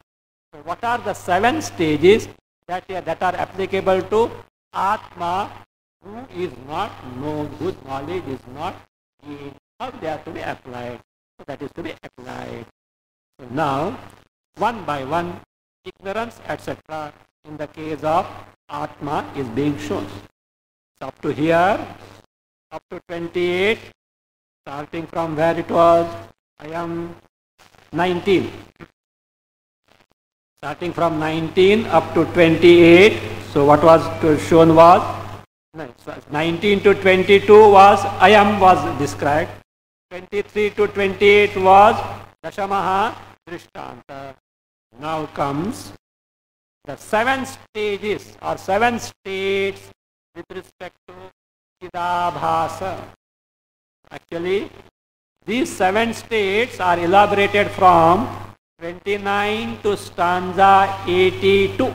what are the seven stages that that are applicable to atma who is not known whose knowledge is not gained how they are to be applied so that is to be applied Now, one by one, ignorance, etc., in the case of Atma is being shown. So up to here, up to 28, starting from where it was, I am 19. Starting from 19 up to 28, so what was shown was, 19 to 22 was, I am was described. 23 to 28 was Dashamaha Drishtanta. Now comes the seven stages or seven states with respect to Chidabhasa. Actually, these seven states are elaborated from 29 to stanza 82.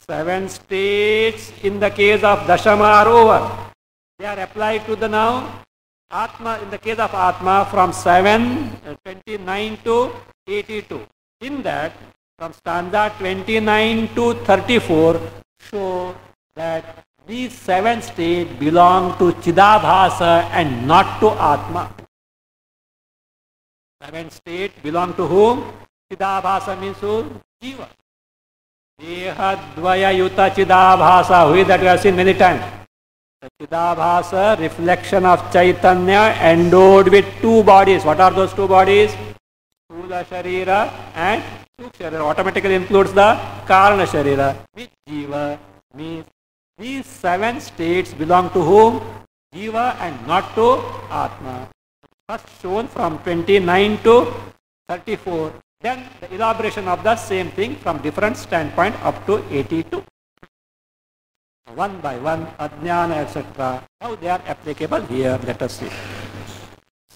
Seven states in the case of Dashama are over. They are applied to the now Atma, in the case of Atma, from 7, uh, 29 to 82. In that, from stanza 29 to 34, show that these seven states belong to Chidabhasa and not to Atma. Seven states belong to whom? Chidabhasa means who? Jiva. Dehadvaya Yuta Chidabhasa, who is that we have seen many times. Chidabhasa, reflection of Chaitanya endowed with two bodies. What are those two bodies? Sthula Sharira and Sharira. Automatically includes the Karana Sharira. Which Jiva means these seven states belong to whom? Jiva and not to Atma. First shown from 29 to 34. Then the elaboration of the same thing from different standpoint up to 82 one by one, ajnana, etc. They are applicable here, let us see.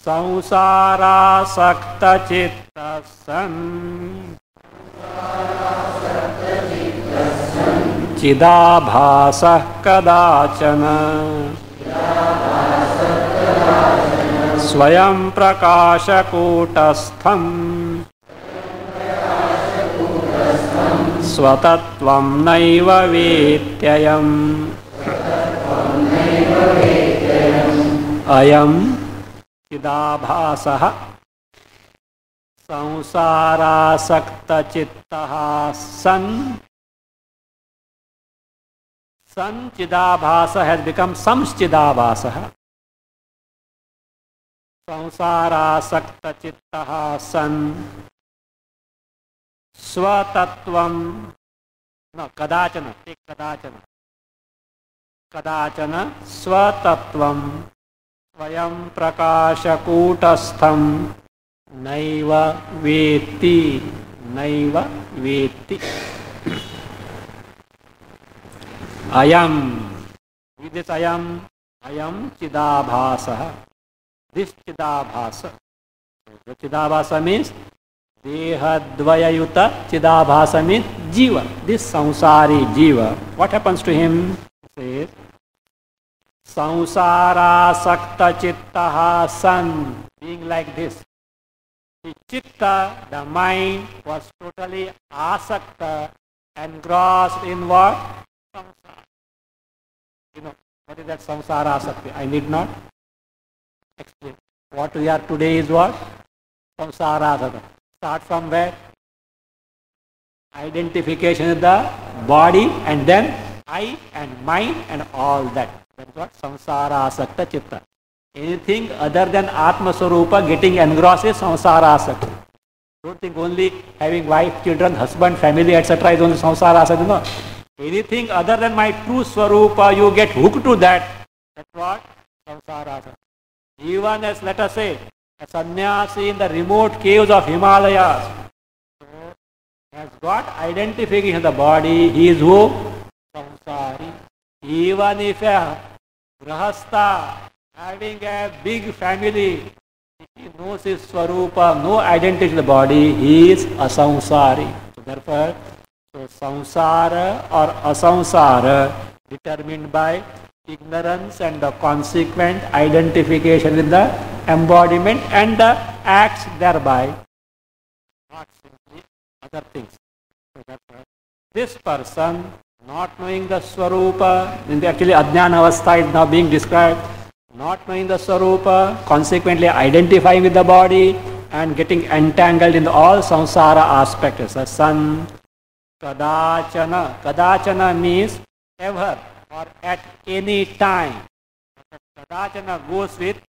संसारासक्तचित्तः सन् चिदाभासः कदाचन स्वयं प्रकाशकूटस्थम् स्वतत्त्वं नैव वेत्ययम् अयं चिदाभासः। संसारासक्तचित्तः सन्। सञ्चिदाभासः संश्चिदाभासः। संसारासक्तचित्तः सन्। स्वतत्वं न, कदाचन, ते कदाचन। कदाचन स्वतत्वं स्वयं प्रकाशकूटस्थं नैव वेत्ति नैव वेत्ति। अयम। विदित अयम। अयम चिदाभासः। chidabhasa the chidabhasa means chidabhasa means jiva this samsari jiva what happens to him says samsarasakta chittaha san being like this the chitta the mind was totally asakta engrossed in what samsara you know what is that samsara asakti i need not explain. What we are today is what? Samsara Start from where? Identification with the body and then I and mind and all that. That is what samsara asakta chitta. Anything other than Atma Swarupa getting engrossed is samsara asakta. Don't think only having wife, children, husband, family, etc. is only samsara asakta. No. Anything other than my true Swarupa, you get hooked to that. That's what? Samsara asakta. Even as, let us say, a sannyasi in the remote caves of Himalayas has got identification of the body, he is who? Samsari. Even if a grahastha having a big family, he knows his swarupa, no identity in the body, he is a samsari. So therefore, so samsara or asamsara determined by ignorance and the consequent identification with the embodiment and the acts thereby, not simply other things. this person, not knowing the Swarupa, in the actually Avastha is now being described, not knowing the Swarupa, consequently identifying with the body and getting entangled in all samsara aspects. The sun, kadachana. Kadachana means ever or at any time कदाचन goes with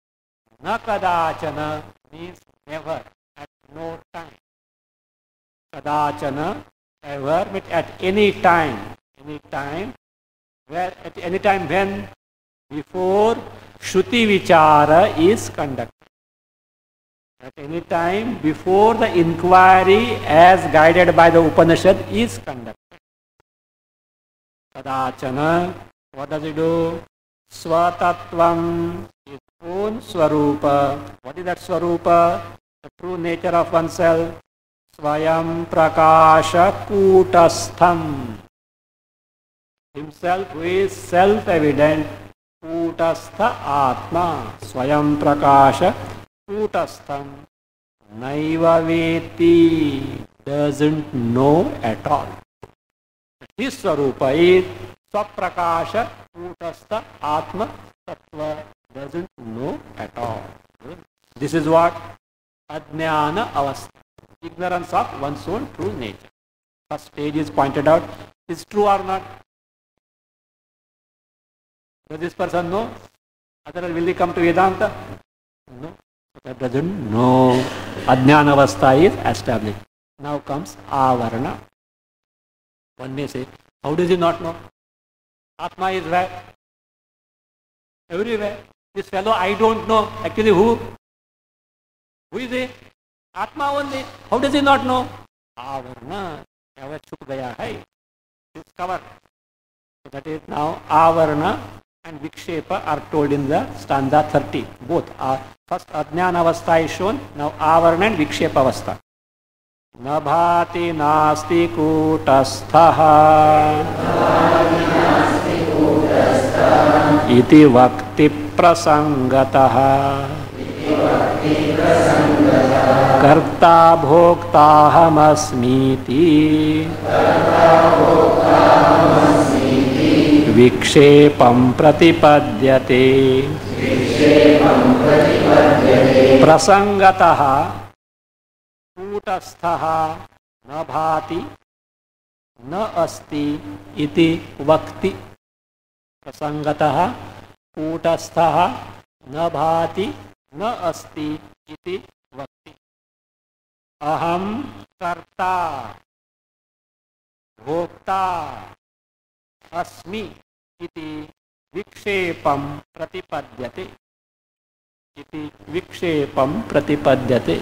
न कदाचन means ever at no time कदाचन ever meet at any time any time at any time when before श्रुति विचार is conduct At any time before the inquiry as guided by the Upanishad is conducted. Kadachana what does it do? Swatatvam, his own Swarupa. What is that Swarupa? The true nature of oneself. Swayam Prakasha Kutastham. Himself who is self-evident. Kutastha Atma. Swayam Prakasha Kutastham. Naiva Veti. Doesn't know at all. His Swarupa is Swaprakash Kutastha Atma Tattva doesn't know at all. This is what? Adnyana Avastha. Ignorance of one's own true nature. First stage is pointed out. Is true or not? Does this person know? Otherwise will he come to Vedanta? No. That doesn't know. Adnyana Avastha is established. Now comes Avarana. One may say, how does he not know? Atma is where? Everywhere. This fellow I don't know. Actually who? Who is he? Atma only. How does he not know? Avarna. Never chuk gaya hai. Discover. So that is now Avarna and Vikshepa are told in the stanza 30. Both are first Ajnana Avastha is shown, now Avarana and Vikshepa Avastha. न भाति नास्ति कूटस्थः कर्ता भोक्ताहमस्मीति। विक्षेपं प्रतिपद्यते। प्रसङ्गतः। कूटस्थः। न भाति। न अस्ति इति वक्ति प्रसङ्गतः कूटस्थः न भाति न अस्ति इति वक्ति। अहं कर्ता, भोक्ता अस्मि इति विक्षेपं प्रतिपद्यते। इति विक्षेपं प्रतिपद्यते।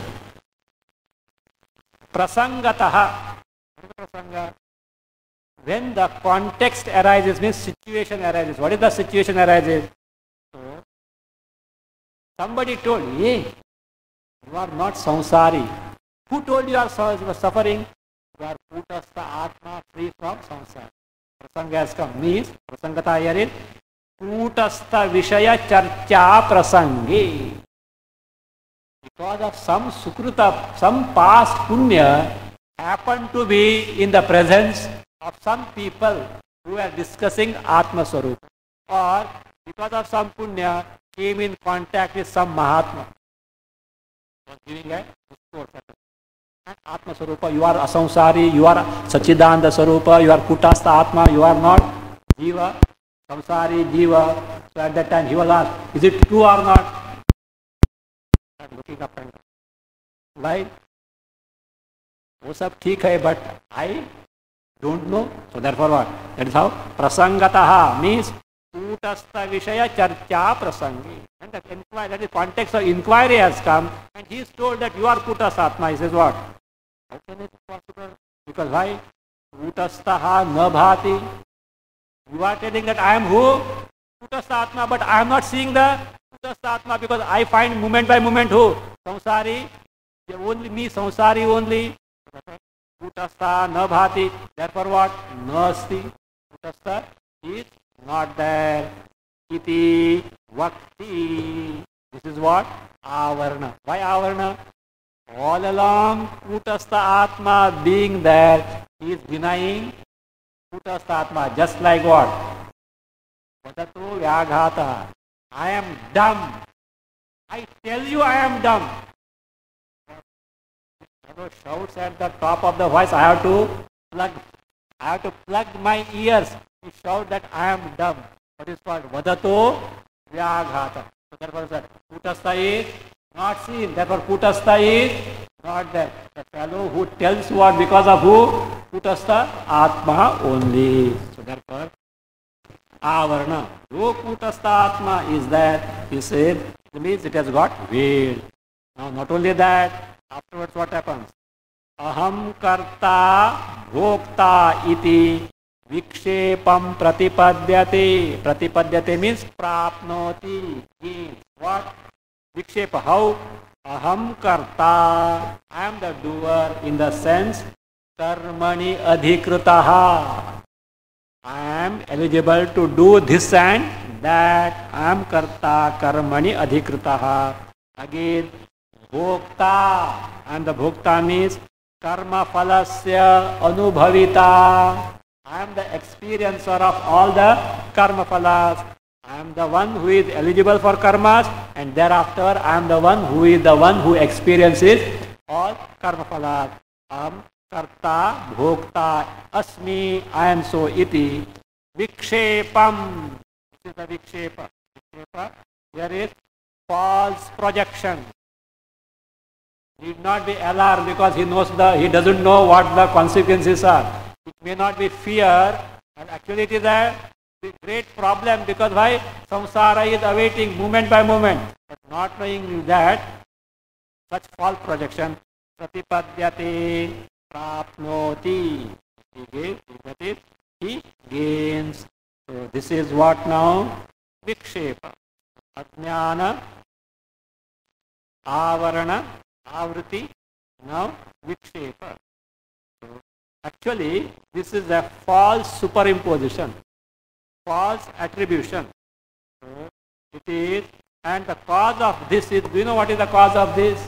प्रसंगतः prasanga when the context arises means situation arises what is the situation arises so somebody told hey you are not samsari who told you are suffering you are putastha atma free from samsara prasanga has come means prasangata here is kutastha vishaya charcha prasange because of some sukruta, some past punya happened to be in the presence of some people who were discussing Atma Swarupa or because of some punya came in contact with some Mahatma. Was giving a discourse. And Atma Swarupa, you are Asamsari, you are Sachidanda Swarupa, you are Kutastha Atma, you are not Jiva, Samsari, Jiva. So at that time he was asked, is it true or not? looking up and down. Why? वो सब ठीक है but I know so there for what that is how प्रसंगत means कूटस्थ विषय चर्चा प्रसंगी and that inquiry that is context of inquiry has come and he is told that you are kutastha atma he says what how can it be possible because why kutastha na bhati you are telling that i am who kutastha atma but i am not seeing the Atma because I find moment by moment who? Samsari, only me, Samsari only. तूटस्था न भाती देर what न अस्ती is not there इति वक्ति। This is what आवरण। Why आवरण? All along कूटस्थ आत्मा बीइंग देर इज़ डिनाइंग कूटस्थ आत्मा। जस्ट लाइक वॉट वदतु व्याघात। I am dumb I tell you I am dumb Fellow shouts at the top of the voice, I have to plug, I have to plug my ears to shout that I am dumb. What is called Vadato Vyaghata. So therefore sir, Kutastha is not seen. Therefore Kutastha is not there. The fellow who tells what because of who? Kutastha Atma only. So therefore avarna. Kutasthatma is that, he said, it means it has got veil. Now not only that, afterwards what happens? Aham karta bhokta iti vikshepam pratipadyate. Pratipadyate means prapnoti. What? Vikshepa. How? Aham karta. I am the doer in the sense karmani adhikritaha. I am eligible to do this and that. I am karta karmani adhikritaha. Again, bhokta. And the bhokta means karma phalasya anubhavita. I am the experiencer of all the karma phalas. I am the one who is eligible for karmas and thereafter I am the one who is the one who experiences all karma phalas. I am कर्ता भोक्ता अस्मि I am so इति विक्षेपम विक्षेप विक्षेप there is false projection need not be alarmed because he knows the he doesn't know what the consequences are it may not be fear and actually it is a great problem because why samsara is awaiting moment by moment but not knowing that such false projection pratipadyate prapnoti. He, gave, he gains. So this is what now? vikshepa. Ajnana, avarana, avriti, now vikshepa. So, actually, this is a false superimposition, false attribution. So, it is, and the cause of this is, do you know what is the cause of this?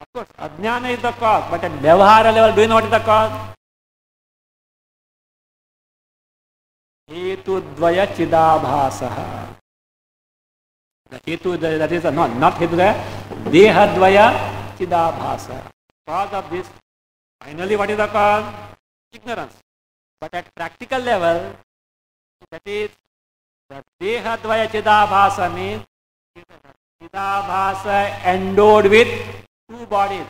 Of course, ajnana is the cause, but at vyavahara level, do you know what is the cause? हेतुद्वय चिदाभास हेतु that is not not हेतुद्वय देहद्वय चिदाभास cause of this finally what is the cause ignorance but at practical level that is the dehadvaya chidabhasa means chidabhasa endowed with two bodies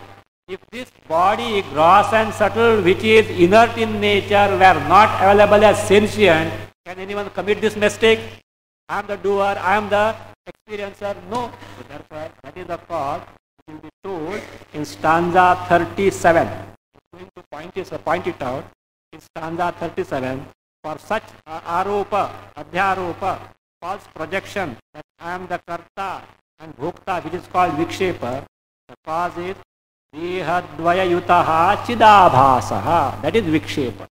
if this body, gross and subtle, which is inert in nature, were not available as sentient, can anyone commit this mistake? I am the doer, I am the experiencer. No. So therefore, that is the cause it will be told in stanza 37. I'm going to point it, point it out. In stanza 37, for such uh, aropa, adhyaropa, false projection that I am the karta and bhokta, which is called vikshepa, the cause is देहद्वययुतः चिदाभासः that is vikshepa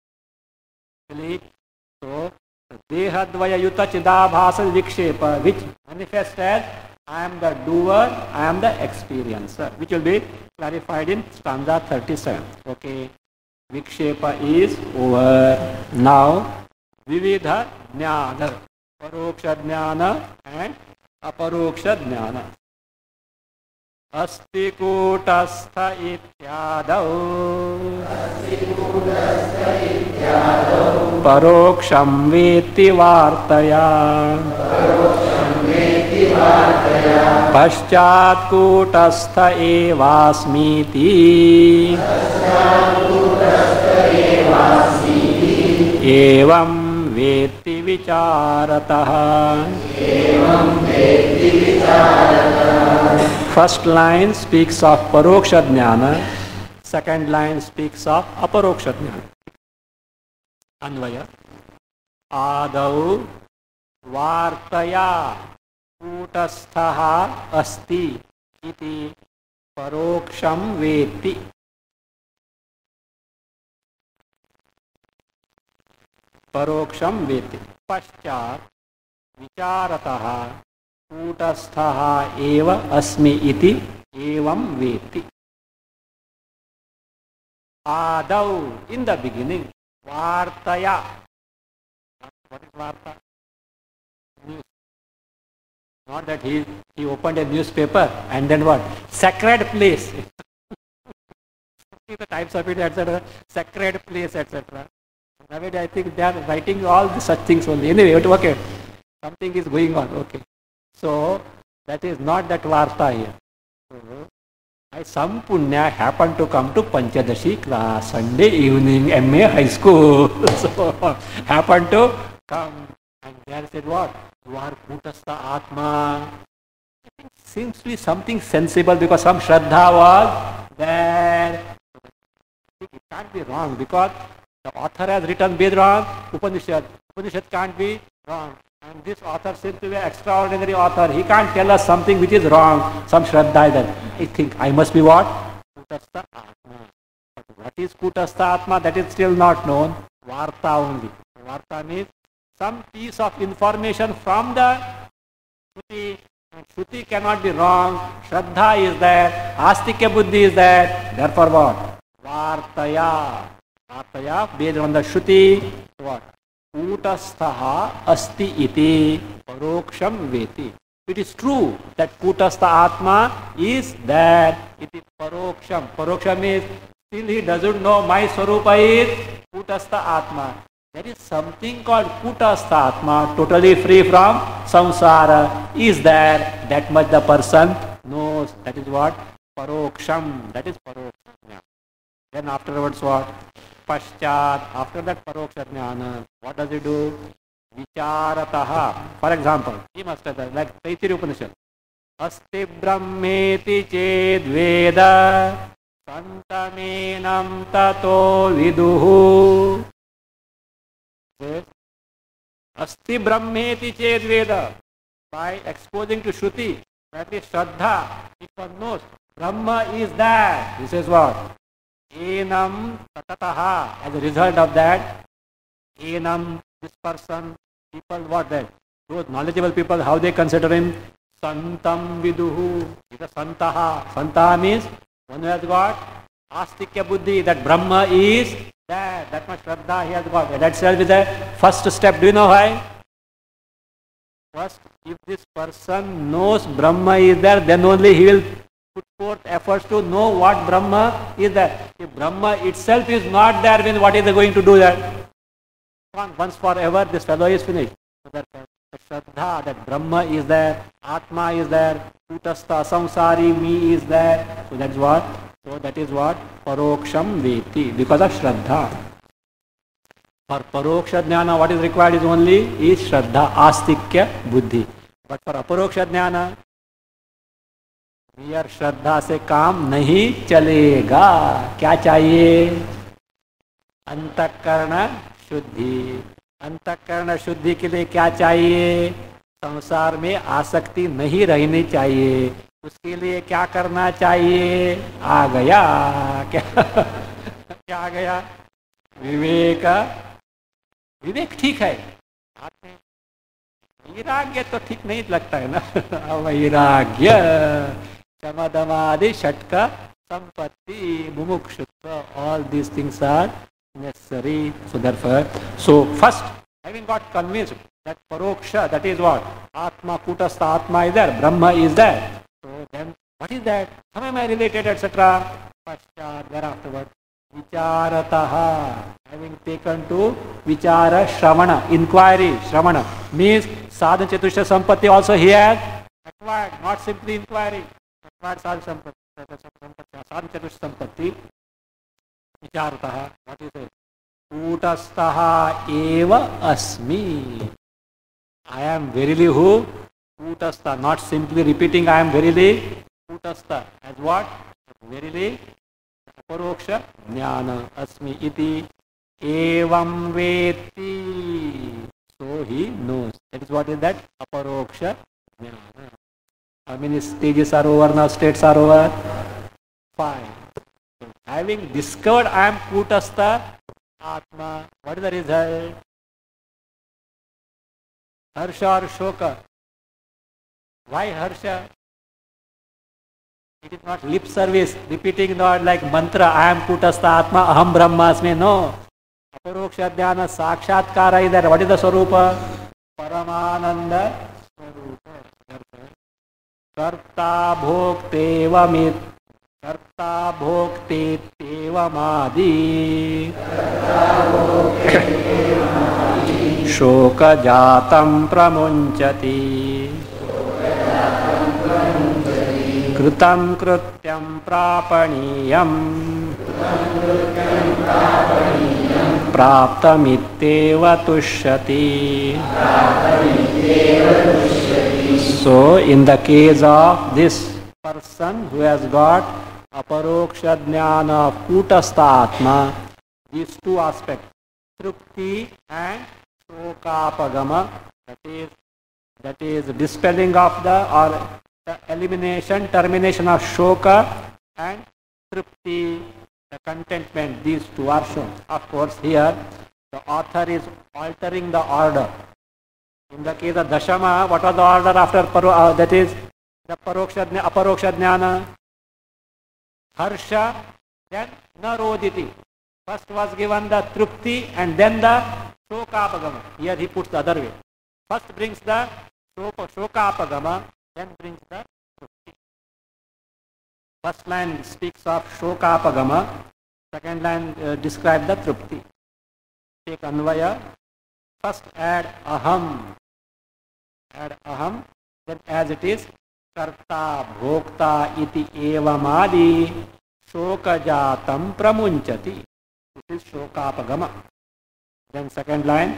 so dehadvayayuta chidabhasa vikshepa which manifests as I am the doer, I am the experiencer which will be clarified in stanza 37 okay vikshepa is over now vividha jnana paroksha jnana and aparoksha jnana अस्ति कूटस्थ इत्यादौ परोक्षम वेति वार्तया। पश्चात्कूटस्थ एवास्मीति। एवं वेत्ति विचारतः। First line speaks of परोक्ष ज्ञान सेकेंड लाइन स्पीक्स ऑफ़ अपरोक्ष ज्ञान। अन्वय। आद वार्तया कूटस्थ अस्ति इति वेत्ति। परोक्षं वेत्ति। पश्चात विचारतः कूटस्थ एव अस्मि इति एवं वेत्ति। आदौ in the beginning vartaya what is varta news not that he he opened a newspaper and then what? Sacred place. The types of it etc sacred place etc nowadays i think they are writing all such things only. Anyway okay. Something is going on. Okay. So that is not that Varta here. Mm-hmm. Some punya happened to come to Panchadashi class, Sunday evening, MA high school. [laughs] so happened to come. And there said what? You are Kutastha Atma. Seems to be something sensible because some Shraddha was there. It can't be wrong because the author has written Vedran, Upanishad. Upanishad can't be wrong. And this author seems to be an extraordinary author. He can't tell us something which is wrong. Some Shraddha that I think I must be what? Kutastha Atma. But what is Kutastha Atma? That is still not known. Varta only. Varta means some piece of information from the Shruti. And Shruti cannot be wrong. Shraddha is there. Astikya Buddhi is there. Therefore what? Vartaya. Vartaya based on the Shruti. What? कूटस्थः अस्ति इति परोक्षम वेति it is true that kutastha atma is there iti paroksham paroksham is still he doesn't know my swarupa is kutastha atma there is something called kutastha atma totally free from samsara is there that much the person knows that is what paroksham that is paroksham then afterwards what Paschat, after that Paroksha Jnana, what does he do? Vicharataha. For example, he must have that, like Taittiriya Upanishad. अस्ति ब्रह्मेति चेद्वेद सन्तमेनं ततो विदुः अस्ति ब्रह्मेति चेद्वेद by exposing to Shruti, that is Shraddha, he knows Brahma is that. This is what? Enam tatataha. As a result of that, enam, this person, people, what that? Those knowledgeable people, how they consider him? Santam viduhu. He's a santaha. Santaha means one who has got astikya buddhi, that Brahma is that. That much Shraddha he has got. That itself is the first step. Do you know why? First, if this person knows Brahma is there, then only he will put forth efforts to know what Brahma is there. If Brahma itself is not there, then what is he going to do that? Once forever, this fellow is finished. So uh, that Shraddha, that Brahma is there, Atma is there, Kutastha, Samsari, me is there. So that's what? So that is what? Paroksham Veti, because of Shraddha. For Paroksha Jnana, what is required is only is Shraddha, Astikya, Buddhi. But for Aparoksha Jnana, mere श्रद्धा से काम नहीं चलेगा। क्या चाहिए? अंतकरण शुद्धि। अंतकरण शुद्धि के लिए क्या चाहिए? संसार में आसक्ति नहीं रहनी चाहिए। उसके लिए क्या करना चाहिए? आ गया। क्या? क्या आ गया? विवेक। विवेक ठीक है। वैराग्य तो ठीक नहीं लगता है ना? [laughs] वैराग्य। चमदमादिषट्का संपत्ति all these things are necessary so so first having got that परोक्ष दैट इज़ व्हाट आत्मा कूटस्थ आत्मा is there Brahma is there so then what is that how am I related etcetera पश्चात देयर आफ्टरवर्ड विचारतः having taken to विचार श्रवण inquiry श्रवण means साधन चतुष्ट संपत्ति also he has acquired not simply inquiry साध संपत्ति संपत्ति एम वेरीली हु कूटस्थ not repeating I am verily as what verily अपरोक्ष ज्ञान अस्मि एवं वेति सो ही नोस। दैट अपरोक्ष ज्ञान। How many stages are over now states are over five So Having discovered I am Kutastha Atma, what is the result? Harsha or Shoka? Why Harsha? It is not lip service, repeating word like mantra, I am Kutastha Atma, Aham Brahmasmi. No. Aparoksha Dhyana Sakshatkara is there. What is the Swarupa? Paramananda Swarupa. Karta Bhokte कर्ता भोक्तेत्येवमादि शोकजातं प्रमुञ्चति। कृतं कृत्यं प्रापणीयम्। प्राप्तमित्येव तुष्यति। So in the case of this person who has got aparoksha jnana of kutastha atma, these two aspects, trupti and shokapagama, that is, that is dispelling of the or the elimination, termination of shoka and trupti, the contentment, these two are shown. Of course, here the author is altering the order. In the case of Dashama, what was the order after paro, uh, that is the paroksha, aparoksha jnana? harsha, then naroditi. First was given the trupti and then the shokapagama. Here he puts the other way. First brings the shokapagama, then brings the trupti. First line speaks of shokapagama, second line uh, describes the trupti. Take anvaya, first add aham, add aham, then as it is कर्ता भोक्ता इति एवमादि शोकजातम प्रमुंचति शोकापगम then second line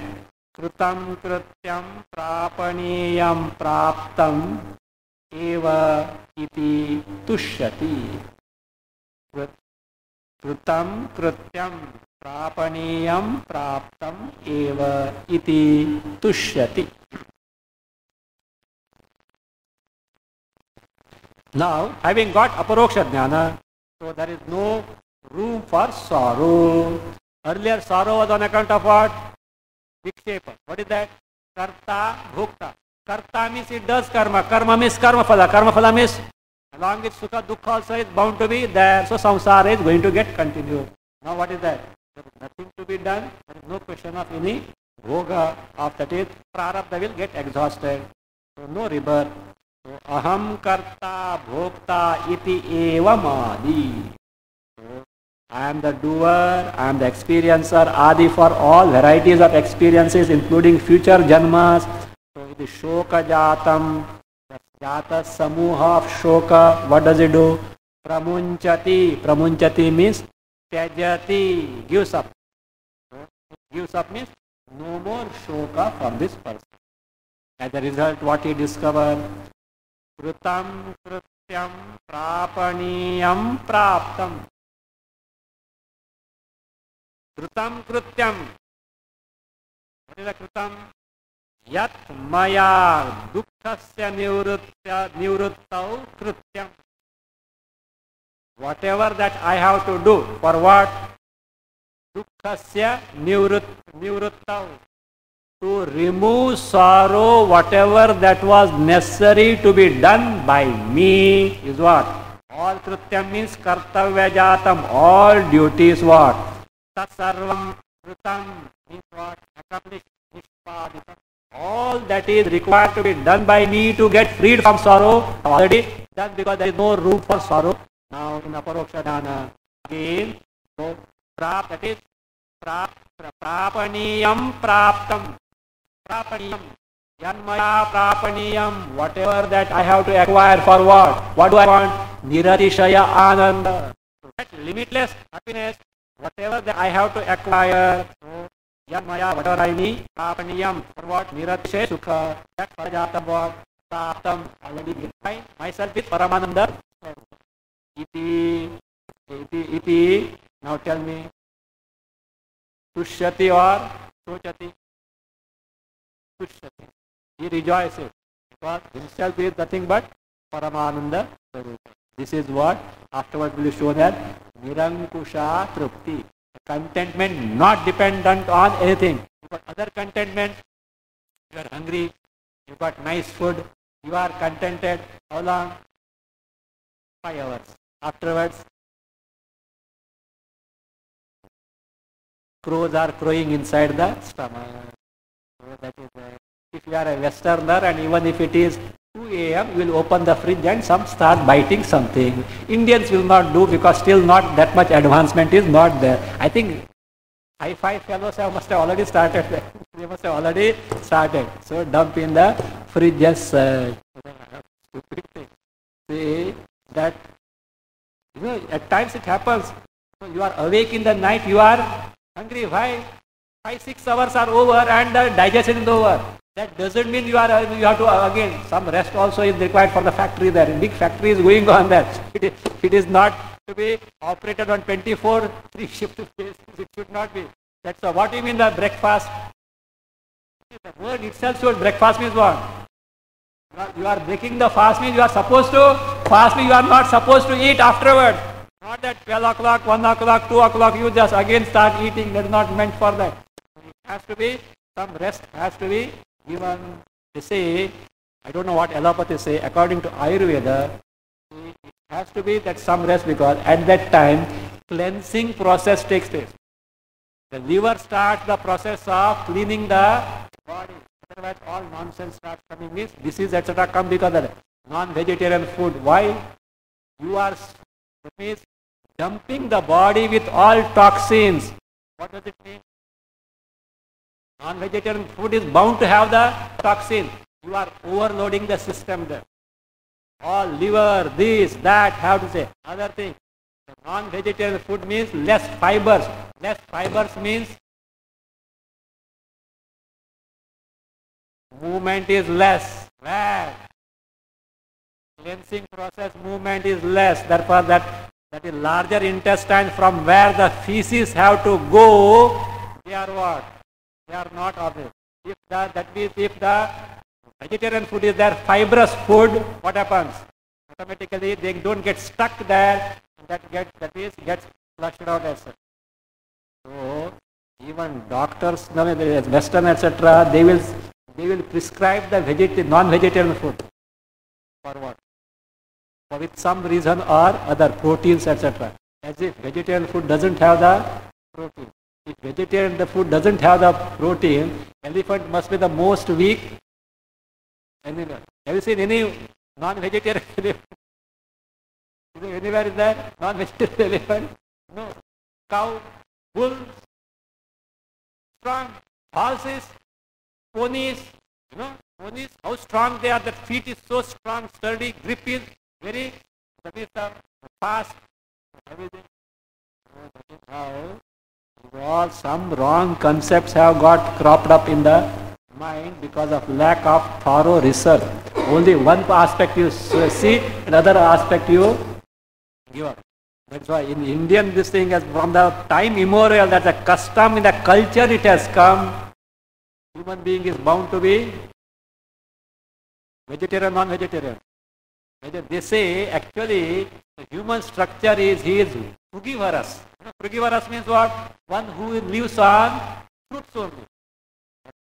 कृतम कृत्यम प्रापणीयम प्राप्तम एव इति तुष्यति कृतम कृत्यम प्रापणीयं प्राप्तम् एव इति तुष्यति Now, having got aparoksha jnana, so there is no room for sorrow. Earlier sorrow was on account of what? Vikshepa. What is that? Karta, bhukta. Karta means it does karma. Karma means karma phala. Karma phala means along with sukha, dukkha also is bound to be there. So samsara is going to get continued. Now what is that? There is nothing to be done. There is no question of any bhoga. After that, is prarabdha will get exhausted. So no rebirth. So aham karta bhokta iti evamadi. I am the doer, I am the experiencer, adi for all varieties of experiences including future janmas. So it is shoka jatam, jata samuha of shoka, what does it do? Pramunchati, pramunchati means त्यजति gives up gives up means no more शोका for this person as a result what he discover कृतम कृत्यम प्रापणीय प्राप्त कृतम कृत्यम कृतम यत मया दुख से निवृत्त निवृत्त whatever that I have to do, for what? Dukhasya nirut. To remove sorrow, whatever that was necessary to be done by me is what? All krityam means kartavya jatam. All duties what? Tasarvam kritam means what? Accomplished. All that is required to be done by me to get freed from sorrow already done because there is no room for sorrow. Now in Aparoksha Dana, again, so prap, that is prap, prapaniyam praptam. Prapaniyam. Yanmaya prapaniyam. Whatever that I have to acquire for what? What do I want? Niratishaya ananda. That limitless happiness whatever that I have to acquire, so yam maya, whatever I need, prapaniyam, for what? Niratshe sukha, that parajatam what? Praptam, already find myself with Paramananda. Iti, iti, iti, now tell me, tushyati or sochati? Tushyati. He rejoices because himself is nothing but Paramananda This is what afterwards will show that Nirankusha Trupti. Contentment not dependent on anything. You got other contentment, you are hungry, you got nice food, you are contented. How long? Five hours. Afterwards, crows are crowing inside the stomach. So that is, uh, if you are a westerner and even if it is 2 a.m. you will open the fridge and some start biting something. Indians will not do because still not that much advancement is not there. I think high five fellows have must have already started. [laughs] they must have already started. So dump in the fridge just uh. See that you know at times it happens. You are awake in the night, you are hungry. Why? Five, six hours are over and the digestion is over. That doesn't mean you are you have to uh, again some rest also is required for the factory there. Big factory is going on there. It is, it is not to be operated on 24 three shift [laughs] basis. It should not be. That's a, what you mean the breakfast? The word itself shows breakfast means what? You are breaking the fast means you are supposed to fast means you are not supposed to eat afterward. Not that 12 o'clock, 1 o'clock, 2 o'clock you just again start eating. That is not meant for that. It has to be some rest has to be given. they say, I don't know what allopathy say, according to Ayurveda, it has to be that some rest because at that time cleansing process takes place. The liver starts the process of cleaning the body. Otherwise all nonsense starts coming means disease etc. come because of non-vegetarian food. Why? You are dumping the body with all toxins. What does it mean? Non-vegetarian food is bound to have the toxin. You are overloading the system there. All liver, this, that, have to say. Other thing, non-vegetarian food means less fibers. Less fibers means movement is less. Cleansing process movement is less. Therefore that that is larger intestine from where the feces have to go, they are what? They are not obvious. If the, that means if the vegetarian food is there, fibrous food, what happens? Automatically they don't get stuck there. That get that is gets flushed out as. So even doctors, Western etc., they will they will prescribe the veget non-vegetarian food. For what? With some reason or other proteins etc. As if vegetarian food doesn't have the protein. If vegetarian the food doesn't have the protein, elephant must be the most weak animal. Have you seen any non-vegetarian [laughs] elephant? Anywhere is there non-vegetarian [laughs] elephant? No. Cow, bull, strong, horses, ponies, you know, ponies, how strong they are, the feet is so strong, sturdy, grip is very, the fast, everything. how all some wrong concepts have got cropped up in the mind because of lack of thorough research. Only one aspect you see, another aspect you give up. That's why in Indian this thing has from the time immemorial, that's a custom in the culture it has come. Human being is bound to be vegetarian, non-vegetarian. They say actually the human structure is he is frugivorous. Frugivorous means what? One who lives on fruits only.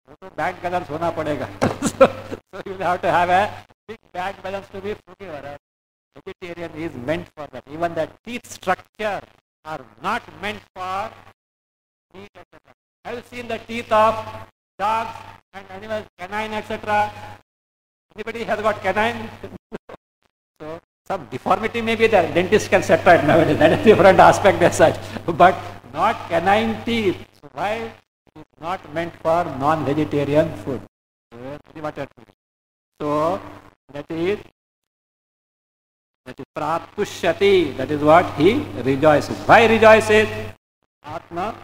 So bank balance hona [laughs] padega. so, so you have to have a big bank balance to be frugivorous. Vegetarian is meant for that. Even the teeth structure are not meant for meat, etc. Have you seen the teeth of dogs and animals, canine, etc.? Anybody has got canine? [laughs] so some deformity may be there. Dentist can set right nowadays. [laughs] That is different aspect as such. But not canine teeth. So why? It is not meant for non-vegetarian food. So that is that is prapushyati. That is what he rejoices. Why rejoices? Atma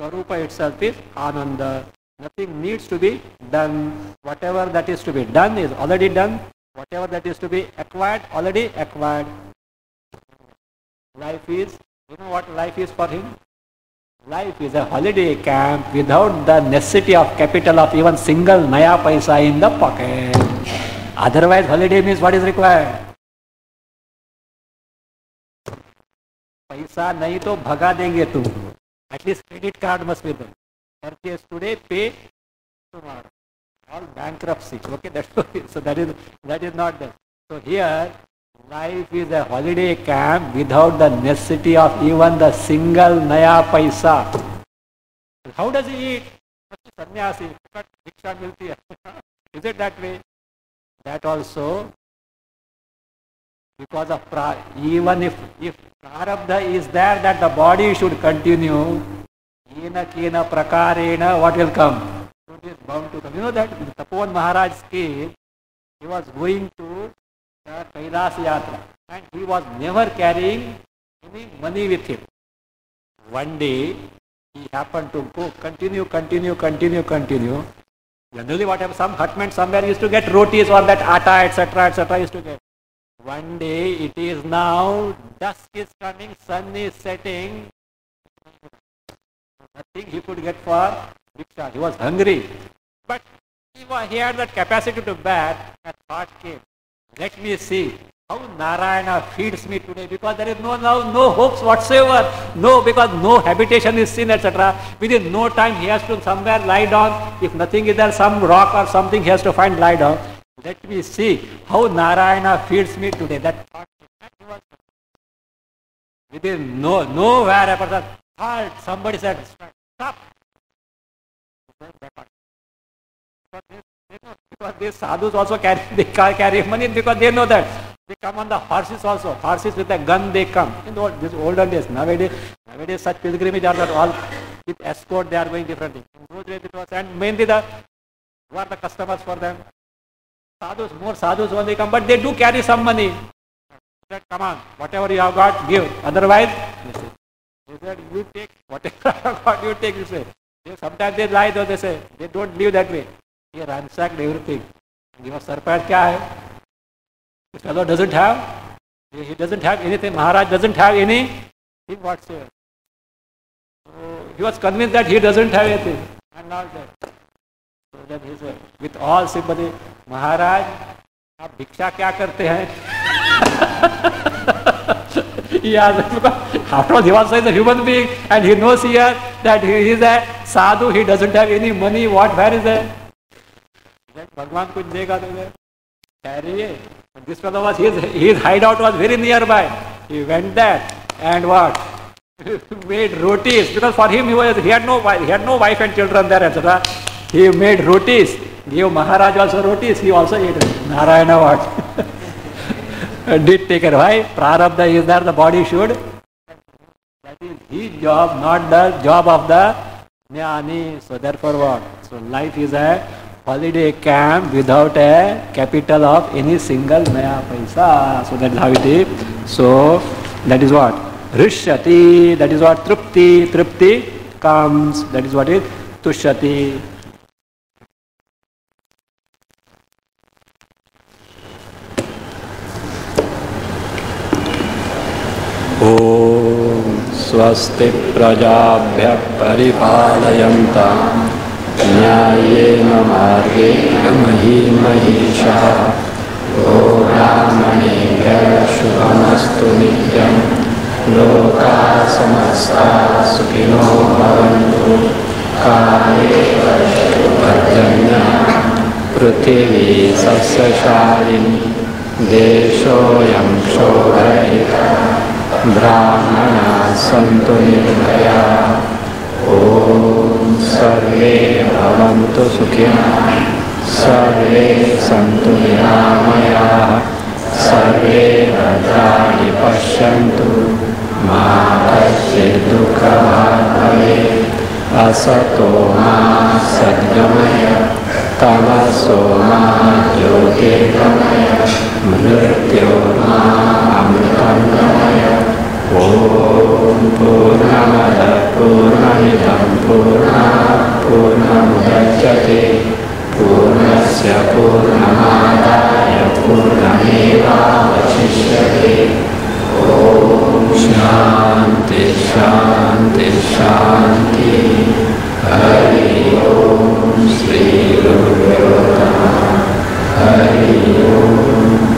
Swarupa itself is Ananda. Nothing needs to be done. Whatever that is to be done is already done. Whatever that is to be acquired, already acquired. Life is, you know what life is for him? Life is a holiday camp without the necessity of capital of even single naya paisa in the pocket. Otherwise, holiday means what is required? पैसा नहीं तो भगा देंगे तुमको at least credit card must be there purchase today pay tomorrow all bankruptcy. Okay that's [laughs] okay. so that is that is not there so here life is a holiday camp without the necessity of even the single naya paisa. How does he eat? Sannyasi. Bhiksha milti [laughs] is it that way? That also because of pra even if if prarabdha is there that the body should continue. Kena kena prakarena what will come is bound to come. You know that tapovan maharaj's case he was going to the kailas yatra and he was never carrying any money with him. One day he happened to go continue continue continue continue. Generally what some hutmen somewhere used to get rotis or that atta etc etc used to get. One day it is now, dusk is coming, sun is setting. Nothing he could get for He was hungry. But he, was, he had that capacity to bear. A thought came. Let me see how Narayana feeds me today because there is no now no hopes whatsoever. No, because no habitation is seen, etc. Within no time he has to somewhere lie down. If nothing is there, some rock or something he has to find lie down. Let me see how Narayana feeds me today. That thought within no nowhere a person halt. Somebody said stop. Because these sadhus also carry they carry money because they know that they come on the horses also. Horses with a gun they come. In the old, this olden days, nowadays, nowadays such pilgrimage are not all with escort they are going differently. In those days it was and mainly the who are the customers for them? sadhus, more sadhus they come, but they do carry some money. Said, come on, whatever you have got, give. Otherwise, they said, you take whatever you have got, you take, you say. They, sometimes they lie though, they say. They don't live that way. He ransacked everything. You know, surprise kya hai? The fellow doesn't have He, doesn't have anything. Maharaj doesn't have any thing whatsoever. So he was convinced that he doesn't have anything. And not that. So then he said, with all sympathy, Maharaj, आप भिक्षा क्या करते हैं he asked, after all, he was a human being and he knows here that he is a sadhu, he doesn't have any money, what, where is that? भगवान कुछ देगा तो ठहरिए this fellow was his his hideout was very nearby he went there and what made rotis because for him he was he had no wife he had no wife and children there etc he made rotis gave maharaj also rotis he also ate narayana what did take care why prarabdha is there the body should. That is his job not the job of the jnani. So therefore what? So life is a holiday camp without a capital of any single naya paisa. So that is how it is. So that is what? Hrishyati, that is what? Trupti, trupti comes, that is what is tushyati. ॐ स्वस्ति प्रजाभ्यः परिपालयन्ताम् न्यायेन मार्गेण महीमहीषः। ओ ब्राह्मणेभ्यः शुभमस्तु नित्यं लोकाः समस्ता सुखिनो भवन्तु। काले पर्जन्य पृथिवी सस्यशालिनी। देशोऽयं क्षोभरहितः। ब्राह्मणाः सन्तु निर्भया ॐ सर्वे भवन्तु सुखिनः। सर्वे सन्तु निरामयाः सर्वे भद्राणि पश्यन्तु। मा कश्चित् दुःखभाग् भवेत् असतो मा सद्गमय। तमसो मा ज्योतिर्गमय मृत्योर्मा अमृतं गमय ॐ पूर्णमदः पूर्णमिदं पूर्णात् पूर्णमुदच्यते। पूर्णस्य पूर्णमादाय पूर्णमेवावशिष्यते शांति शांति शांति। हरि ओम श्री गुरु हरि ओम।